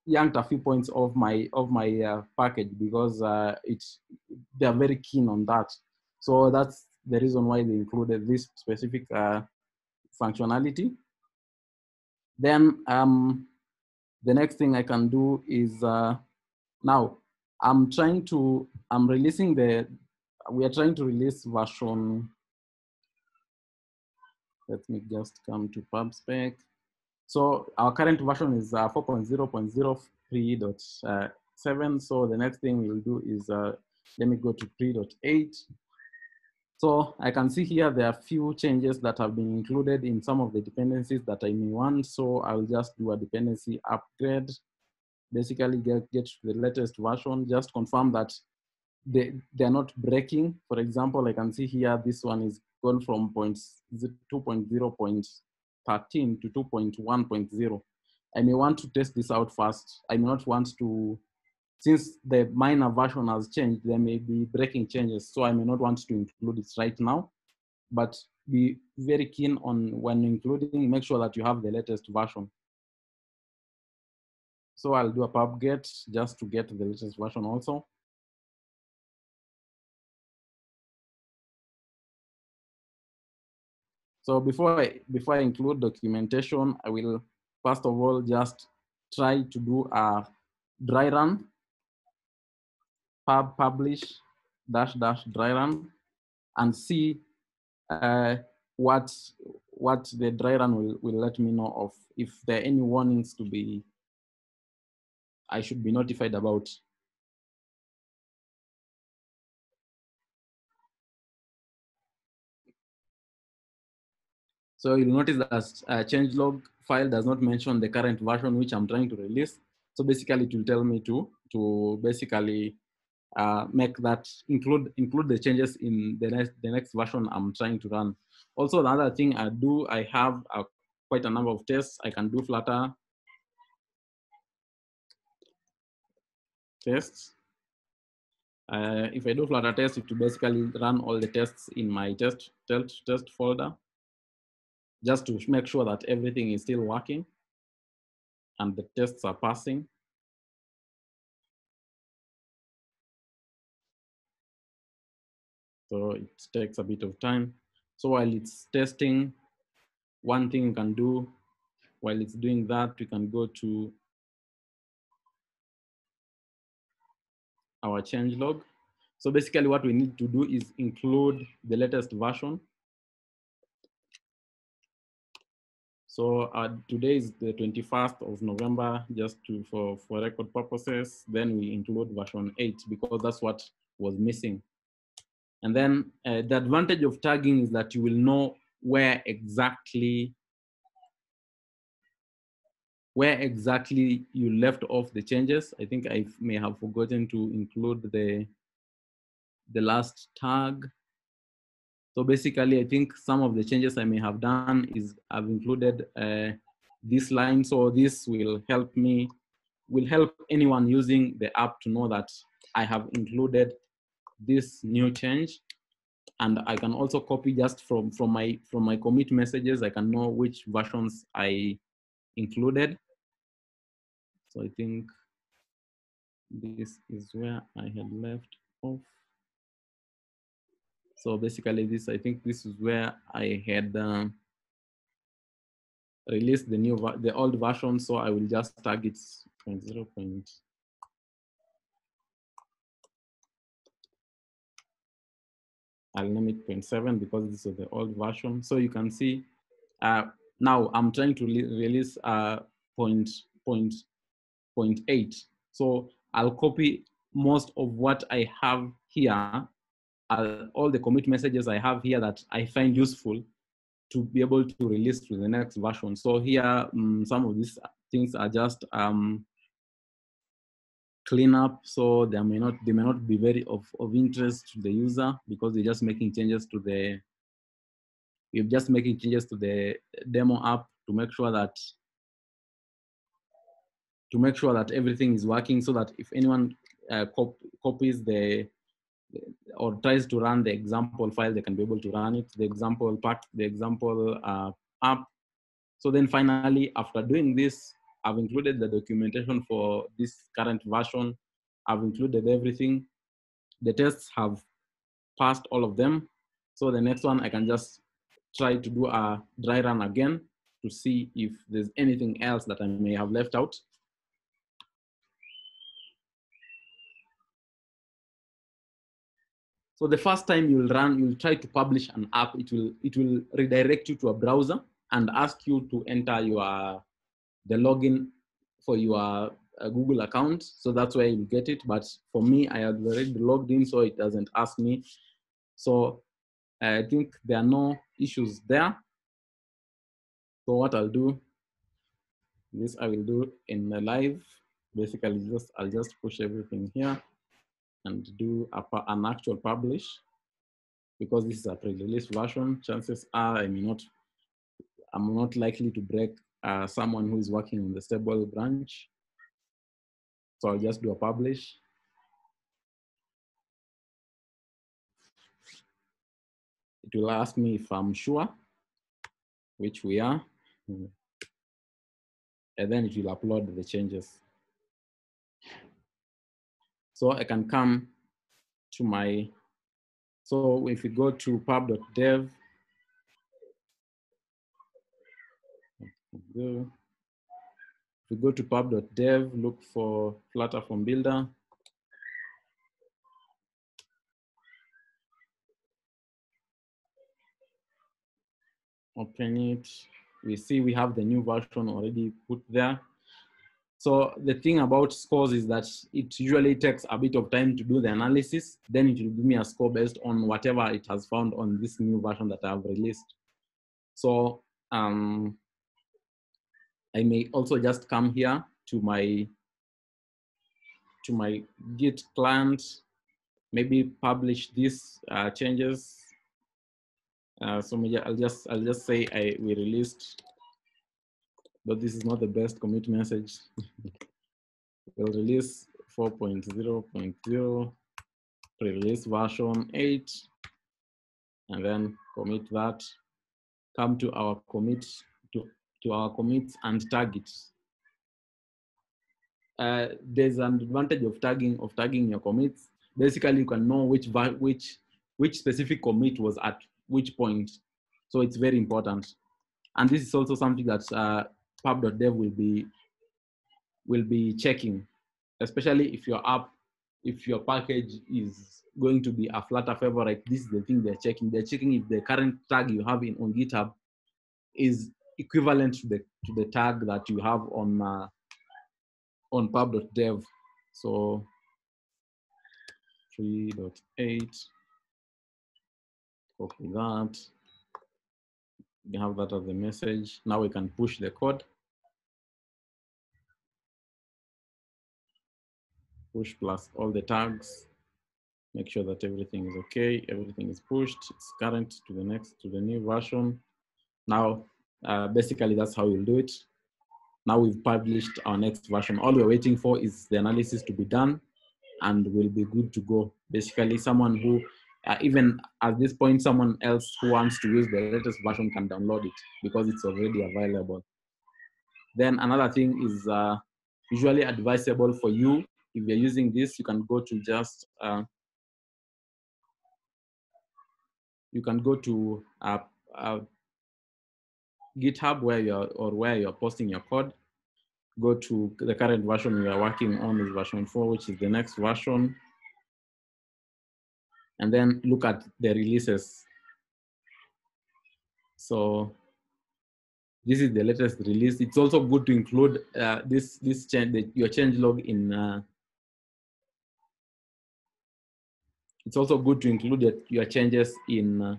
yanked a few points of my of my uh, package because uh, they are very keen on that. So that's the reason why they included this specific uh, functionality. Then um, the next thing I can do is uh, now I'm trying to, I'm releasing the, we are trying to release version, let me just come to PubSpec. So our current version is uh, 4.0.03.7. So the next thing we'll do is, uh, let me go to 3.8. So I can see here there are few changes that have been included in some of the dependencies that I may want. So I'll just do a dependency upgrade. Basically get, get the latest version, just confirm that they, they're not breaking. For example, I can see here, this one is gone from point 2.0.13 to 2.1.0. I may want to test this out first. I may not want to since the minor version has changed, there may be breaking changes. So I may not want to include it right now, but be very keen on when including, make sure that you have the latest version. So I'll do a pub get just to get the latest version also. So before I, before I include documentation, I will first of all just try to do a dry run pub publish dash dash dry run and see uh, what what the dry run will, will let me know of if there are any warnings to be I should be notified about. So you'll notice that a changelog file does not mention the current version which I'm trying to release. So basically it will tell me to, to basically uh, make that include include the changes in the next the next version I'm trying to run. Also, another thing I do, I have a, quite a number of tests. I can do Flutter tests. Uh, if I do Flutter test, it will basically run all the tests in my test test test folder, just to make sure that everything is still working and the tests are passing. So it takes a bit of time. So while it's testing, one thing you can do while it's doing that, we can go to our change log. So basically what we need to do is include the latest version. So uh, today is the 21st of November, just to, for, for record purposes, then we include version eight because that's what was missing. And then uh, the advantage of tagging is that you will know where exactly where exactly you left off the changes. I think I may have forgotten to include the the last tag. So basically, I think some of the changes I may have done is I've included uh, this line. So this will help me, will help anyone using the app to know that I have included this new change and I can also copy just from from my from my commit messages. I can know which versions I included. So I think this is where I had left off. So basically, this I think this is where I had um, released the new the old version. So I will just tag it 0. It 0.7 because this is the old version. So you can see uh, now I'm trying to release uh, point, point, point eight. So I'll copy most of what I have here, uh, all the commit messages I have here that I find useful to be able to release to the next version. So here, um, some of these things are just um, clean up so they may not they may not be very of, of interest to the user because they're just making changes to the you're just making changes to the demo app to make sure that to make sure that everything is working so that if anyone uh, cop copies the or tries to run the example file they can be able to run it the example part the example uh, app. So then finally after doing this I've included the documentation for this current version. I've included everything. The tests have passed all of them. So the next one, I can just try to do a dry run again to see if there's anything else that I may have left out. So the first time you'll run, you'll try to publish an app, it will, it will redirect you to a browser and ask you to enter your the login for your uh, Google account. So that's where you get it. But for me, I have already logged in, so it doesn't ask me. So I think there are no issues there. So what I'll do, this I will do in the live. Basically, just I'll just push everything here and do a, an actual publish because this is a pre-release version. Chances are I may not, I'm not likely to break uh, someone who is working in the stable branch. So I'll just do a publish. It will ask me if I'm sure, which we are. And then it will upload the changes. So I can come to my, so if we go to pub.dev, go. If we go to pub.dev, look for Flutter Form Builder. open it. We see we have the new version already put there. So the thing about scores is that it usually takes a bit of time to do the analysis. Then it will give me a score based on whatever it has found on this new version that I've released. So um, I may also just come here to my to my Git client, maybe publish these uh, changes. Uh, so maybe I'll just I'll just say I we released but this is not the best commit message. we'll release 4.0.0, pre-release version 8, and then commit that. Come to our commit to, to our commits and targets. Uh, there's an advantage of tagging of tagging your commits. Basically, you can know which which which specific commit was at which point. So it's very important. And this is also something that uh, pub.dev will be will be checking, especially if your app, if your package is going to be a Flutter favorite, this is the thing they're checking. They're checking if the current tag you have in on GitHub is equivalent to the to the tag that you have on uh, on pub.dev. So 3.8, copy that. We have that as a message. Now we can push the code. Push plus all the tags. Make sure that everything is okay. Everything is pushed. It's current to the next, to the new version. Now, uh, basically that's how you'll do it. Now we've published our next version. All we're waiting for is the analysis to be done and we'll be good to go. Basically someone who uh, even at this point, someone else who wants to use the latest version can download it because it's already available. Then another thing is uh, usually advisable for you. If you're using this, you can go to just, uh, you can go to uh, uh, GitHub where you're, or where you're posting your code. Go to the current version we are working on is version four, which is the next version and then look at the releases. So this is the latest release. It's also good to include uh, this this change the, your change log in. Uh, it's also good to include your changes in uh,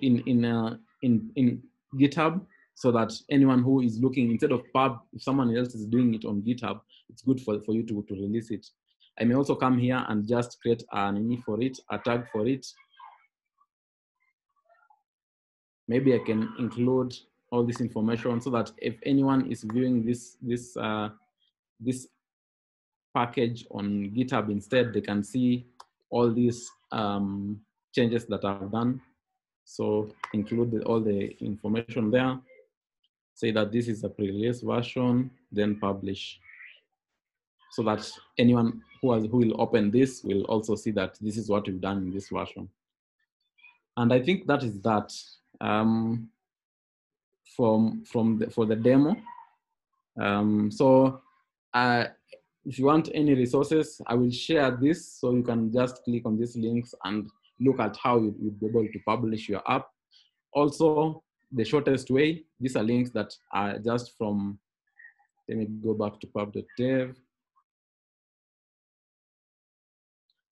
in in uh, in in GitHub so that anyone who is looking instead of pub, if someone else is doing it on GitHub, it's good for, for you to, to release it. I may also come here and just create an ini for it, a tag for it. Maybe I can include all this information so that if anyone is viewing this this uh, this package on GitHub instead, they can see all these um, changes that I've done. So include all the information there. Say that this is a pre-release version, then publish so that anyone who, has, who will open this will also see that this is what we've done in this version. And I think that is that um, from, from the, for the demo. Um, so uh, if you want any resources, I will share this so you can just click on these links and look at how you, will be able to publish your app. Also, the shortest way, these are links that are just from, let me go back to pub.dev.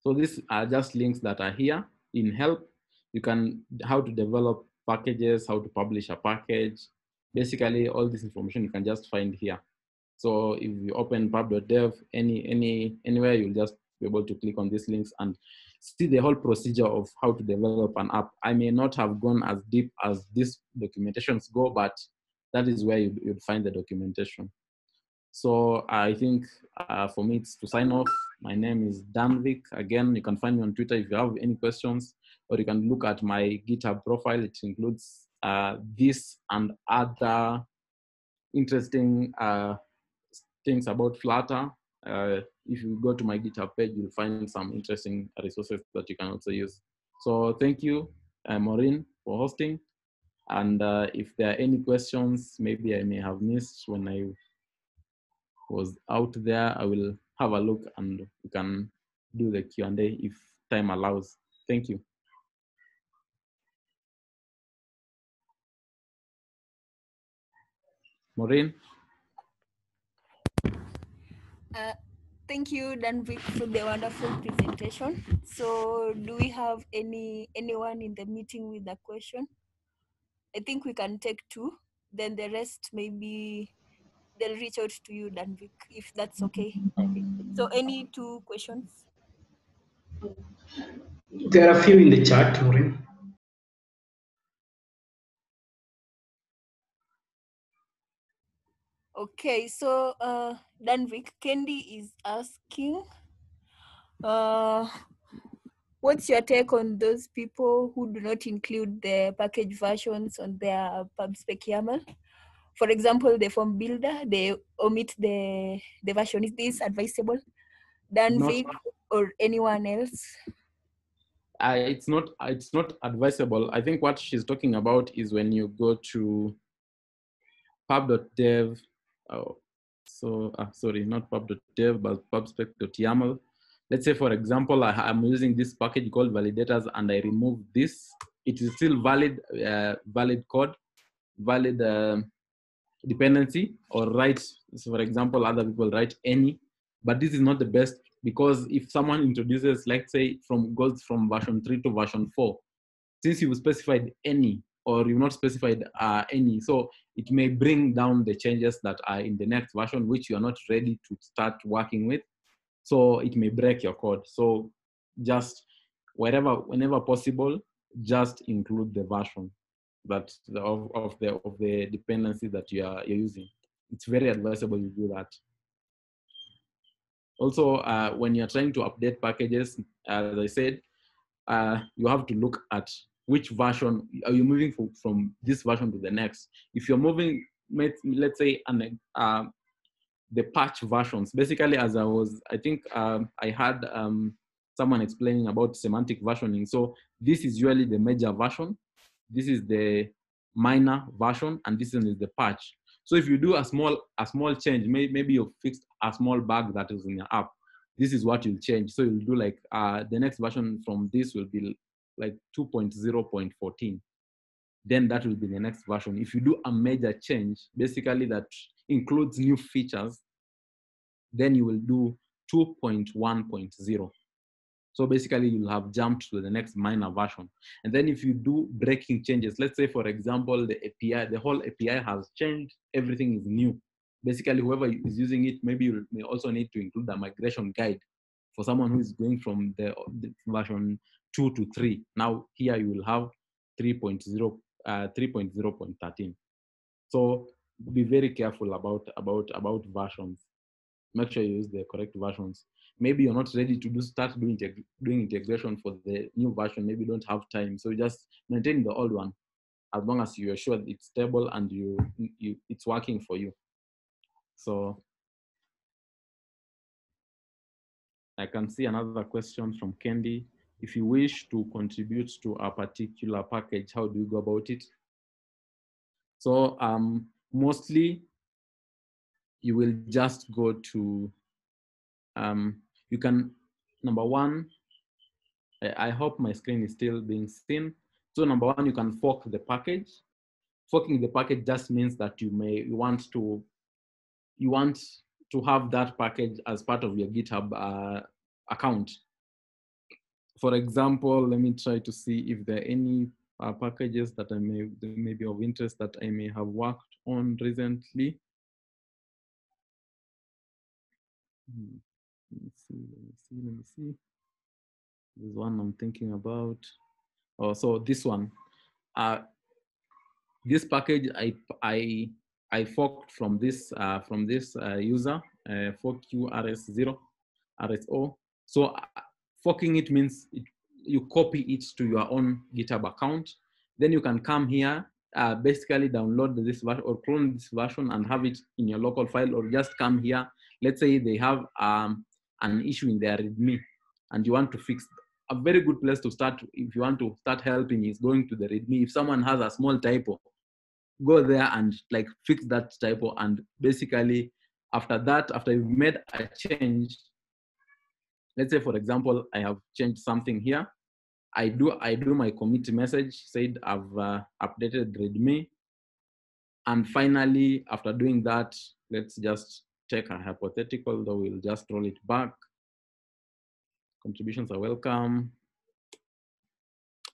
So these are just links that are here in help. You can, how to develop packages, how to publish a package. Basically all this information you can just find here. So if you open pub.dev, any, any, anywhere, you'll just be able to click on these links and see the whole procedure of how to develop an app. I may not have gone as deep as these documentations go, but that is where you'd, you'd find the documentation. So I think uh, for me, it's to sign off. My name is Danvick. Again, you can find me on Twitter if you have any questions, or you can look at my GitHub profile. It includes uh, this and other interesting uh, things about Flutter if you go to my GitHub page, you'll find some interesting resources that you can also use. So thank you, uh, Maureen, for hosting. And uh, if there are any questions, maybe I may have missed when I was out there, I will have a look and we can do the Q&A if time allows. Thank you. Maureen? Uh thank you, Danvick, for the wonderful presentation. So, do we have any anyone in the meeting with a question? I think we can take two. Then the rest maybe they'll reach out to you, Danvick, if that's okay. So, any two questions? There are a few in the chat, Maureen. Okay, so uh, Danvick, Kendi is asking, uh, what's your take on those people who do not include the package versions on their PubSpec YAML? For example, the form builder, they omit the, the version. Is this advisable? Danvick or anyone else? Uh, it's not it's not advisable. I think what she's talking about is when you go to pub.dev. Oh, so uh, sorry, not pub.dev, but pubspec.yaml. Let's say, for example, I, am using this package called validators, and I remove this. It is still valid, uh, valid code, valid uh, dependency, or write. So, for example, other people write any, but this is not the best because if someone introduces, let's say, from goes from version three to version four, since you've specified any or you've not specified uh, any, so it may bring down the changes that are in the next version, which you are not ready to start working with. So it may break your code. So just wherever, whenever possible, just include the version that of, of the of the dependency that you are you're using. It's very advisable you do that. Also, uh, when you're trying to update packages, as I said, uh, you have to look at which version are you moving from, from this version to the next. If you're moving, let's say, an, uh, the patch versions, basically, as I was, I think um, I had um, someone explaining about semantic versioning. So this is usually the major version. This is the minor version, and this one is the patch. So if you do a small a small change, may, maybe you fixed a small bug that is in your app. This is what you'll change. So you'll do like uh, the next version from this will be like 2.0.14. Then that will be the next version. If you do a major change, basically that includes new features, then you will do 2.1.0. So basically you'll have jumped to the next minor version. And then if you do breaking changes, let's say for example, the API, the whole API has changed, everything is new. Basically whoever is using it, maybe you may also need to include a migration guide for someone who is going from the, the version two to three. Now here you will have 3.0, uh, 3.0.13. So be very careful about, about, about versions. Make sure you use the correct versions maybe you're not ready to do start doing doing integration for the new version maybe you don't have time so just maintain the old one as long as you're sure it's stable and you you it's working for you so i can see another question from Kendi. If you wish to contribute to a particular package how do you go about it so um mostly you will just go to um, you can, number one, I, I hope my screen is still being seen. So number one, you can fork the package. Forking the package just means that you may you want to you want to have that package as part of your GitHub uh, account. For example, let me try to see if there are any uh, packages that I may, may be of interest that I may have worked on recently. Hmm. Let me see, let me see, let me see. There's one I'm thinking about. Oh, so this one. Uh, this package I I I forked from this uh, from this uh, user uh, forkqrs0 RSO. So forking it means it, you copy it to your own GitHub account. Then you can come here, uh, basically download this version or clone this version and have it in your local file, or just come here. Let's say they have um, an issue in their README and you want to fix a very good place to start if you want to start helping is going to the README. If someone has a small typo, go there and like fix that typo and basically after that, after you've made a change, let's say for example, I have changed something here. I do I do my commit message said I've uh, updated README. And finally, after doing that, let's just take a hypothetical, though we'll just roll it back. Contributions are welcome.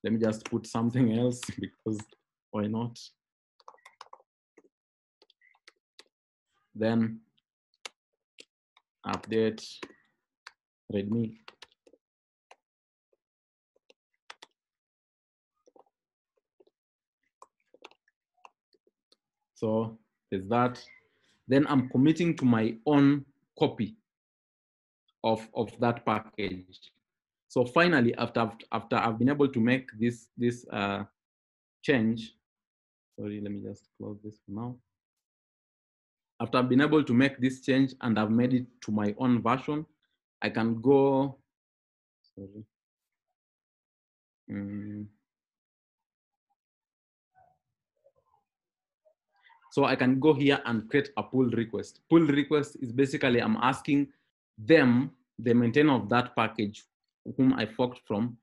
Let me just put something else because why not? Then update readme. So there's that. Then I'm committing to my own copy of, of that package. So finally, after after I've been able to make this this uh, change, sorry, let me just close this for now. After I've been able to make this change and I've made it to my own version, I can go. Sorry. Mm. So I can go here and create a pull request. Pull request is basically I'm asking them, the maintainer of that package, whom I forked from,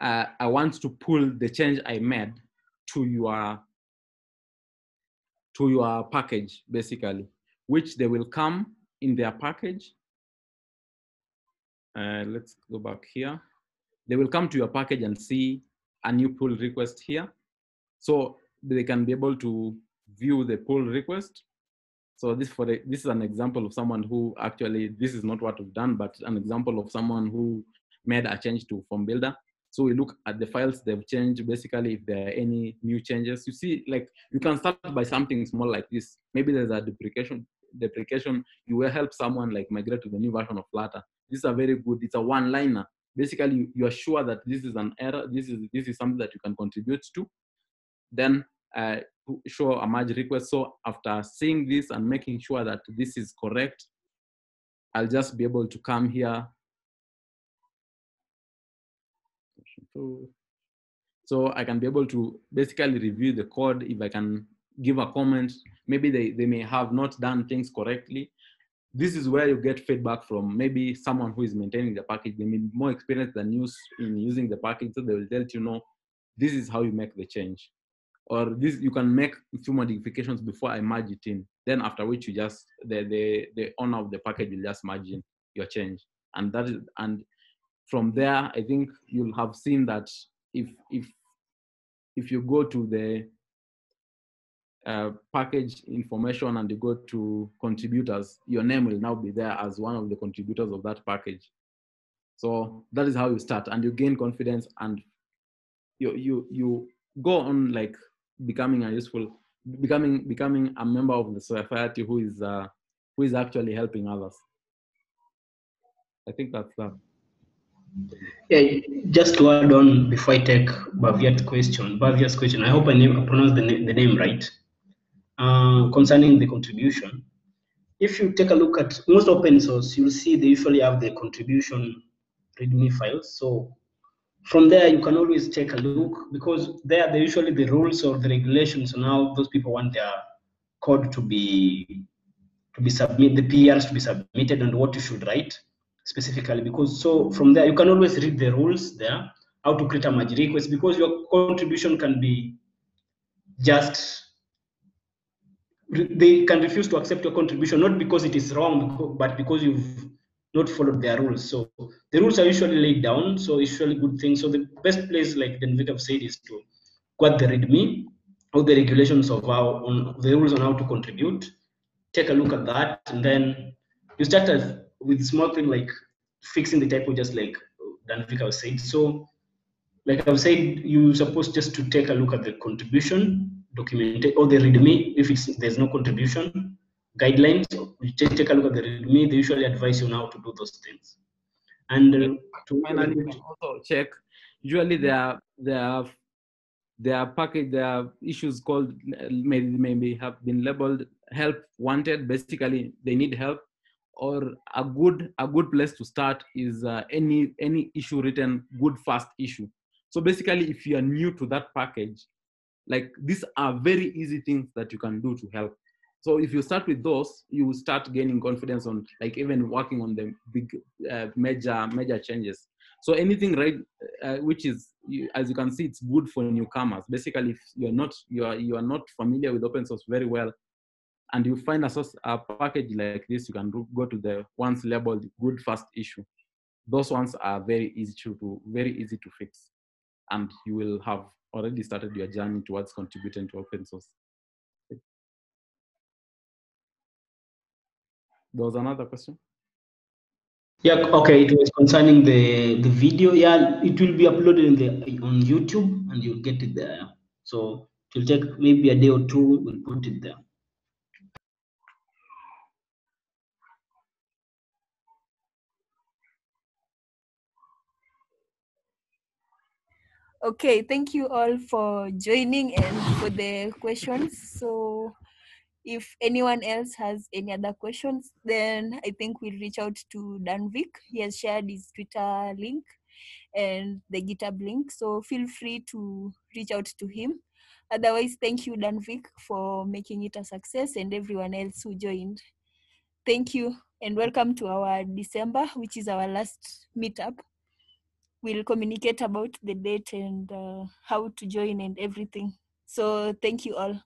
uh, I want to pull the change I made to your to your package, basically, which they will come in their package. Uh, let's go back here. They will come to your package and see a new pull request here. So they can be able to view the pull request. So this for the, this is an example of someone who actually, this is not what we've done, but an example of someone who made a change to form builder. So we look at the files they've changed, basically if there are any new changes. You see, like you can start by something small like this. Maybe there's a deprecation, deprecation, you will help someone like migrate to the new version of Flutter. This is a very good, it's a one-liner. Basically, you are sure that this is an error, this is this is something that you can contribute to. Then uh, show a merge request. So after seeing this and making sure that this is correct, I'll just be able to come here so I can be able to basically review the code if I can give a comment. Maybe they, they may have not done things correctly. This is where you get feedback from maybe someone who is maintaining the package. They may be more experienced than you in using the package, so they will tell you know this is how you make the change. Or this you can make a few modifications before I merge it in. Then after which you just the the, the owner of the package will just merge in your change. And that is and from there, I think you'll have seen that if if if you go to the uh, package information and you go to contributors, your name will now be there as one of the contributors of that package. So that is how you start, and you gain confidence, and you you you go on like becoming a useful, becoming becoming a member of the society who is uh, who is actually helping others. I think that's that. Yeah, just to add on before I take Baviat's question, Baviat's question, I hope I, name, I the, the name right. Uh, concerning the contribution, if you take a look at most open source, you'll see they usually have the contribution README files. So from there, you can always take a look because there, are usually the rules or the regulations on how those people want their code to be to be submitted, the PRs to be submitted, and what you should write specifically. Because so from there you can always read the rules there how to create a merge request because your contribution can be just they can refuse to accept your contribution not because it is wrong but because you've not followed their rules. So the rules are usually laid down so it's usually good thing. So the best place like Danvick have said is to quote the readme all the regulations of how on the rules on how to contribute. Take a look at that and then you start with small thing like fixing the typo, just like Danvick saying. So, like I've said, you're supposed just to take a look at the contribution document or the README if it's there's no contribution guidelines. You take, take a look at the README. They usually advise you now to do those things. And uh, to finally also check. Usually there are there are there are package there are issues called maybe maybe have been labeled help wanted. Basically, they need help or a good a good place to start is uh, any any issue written good fast issue so basically if you are new to that package like these are very easy things that you can do to help so if you start with those you will start gaining confidence on like even working on the big uh, major major changes So anything right, uh, which is, as you can see, it's good for newcomers. Basically, if you're not you are you are not familiar with open source very well, and you find a source a package like this, you can go to the ones labeled good first issue. Those ones are very easy to very easy to fix, and you will have already started your journey towards contributing to open source. There was another question. Yeah, okay. It was concerning the the video. Yeah, it will be uploaded in the on YouTube, and you'll get it there. So it will take maybe a day or two. We'll put it there. Okay, thank you all for joining and for the questions. So if anyone else has any other questions, then I think we'll reach out to Danvick. He has shared his Twitter link and the GitHub link. So feel free to reach out to him. Otherwise, thank you, Danvick, for making it a success and everyone else who joined. Thank you and welcome to our December, which is our last meetup. We'll communicate about the date and uh, how to join and everything. So thank you all.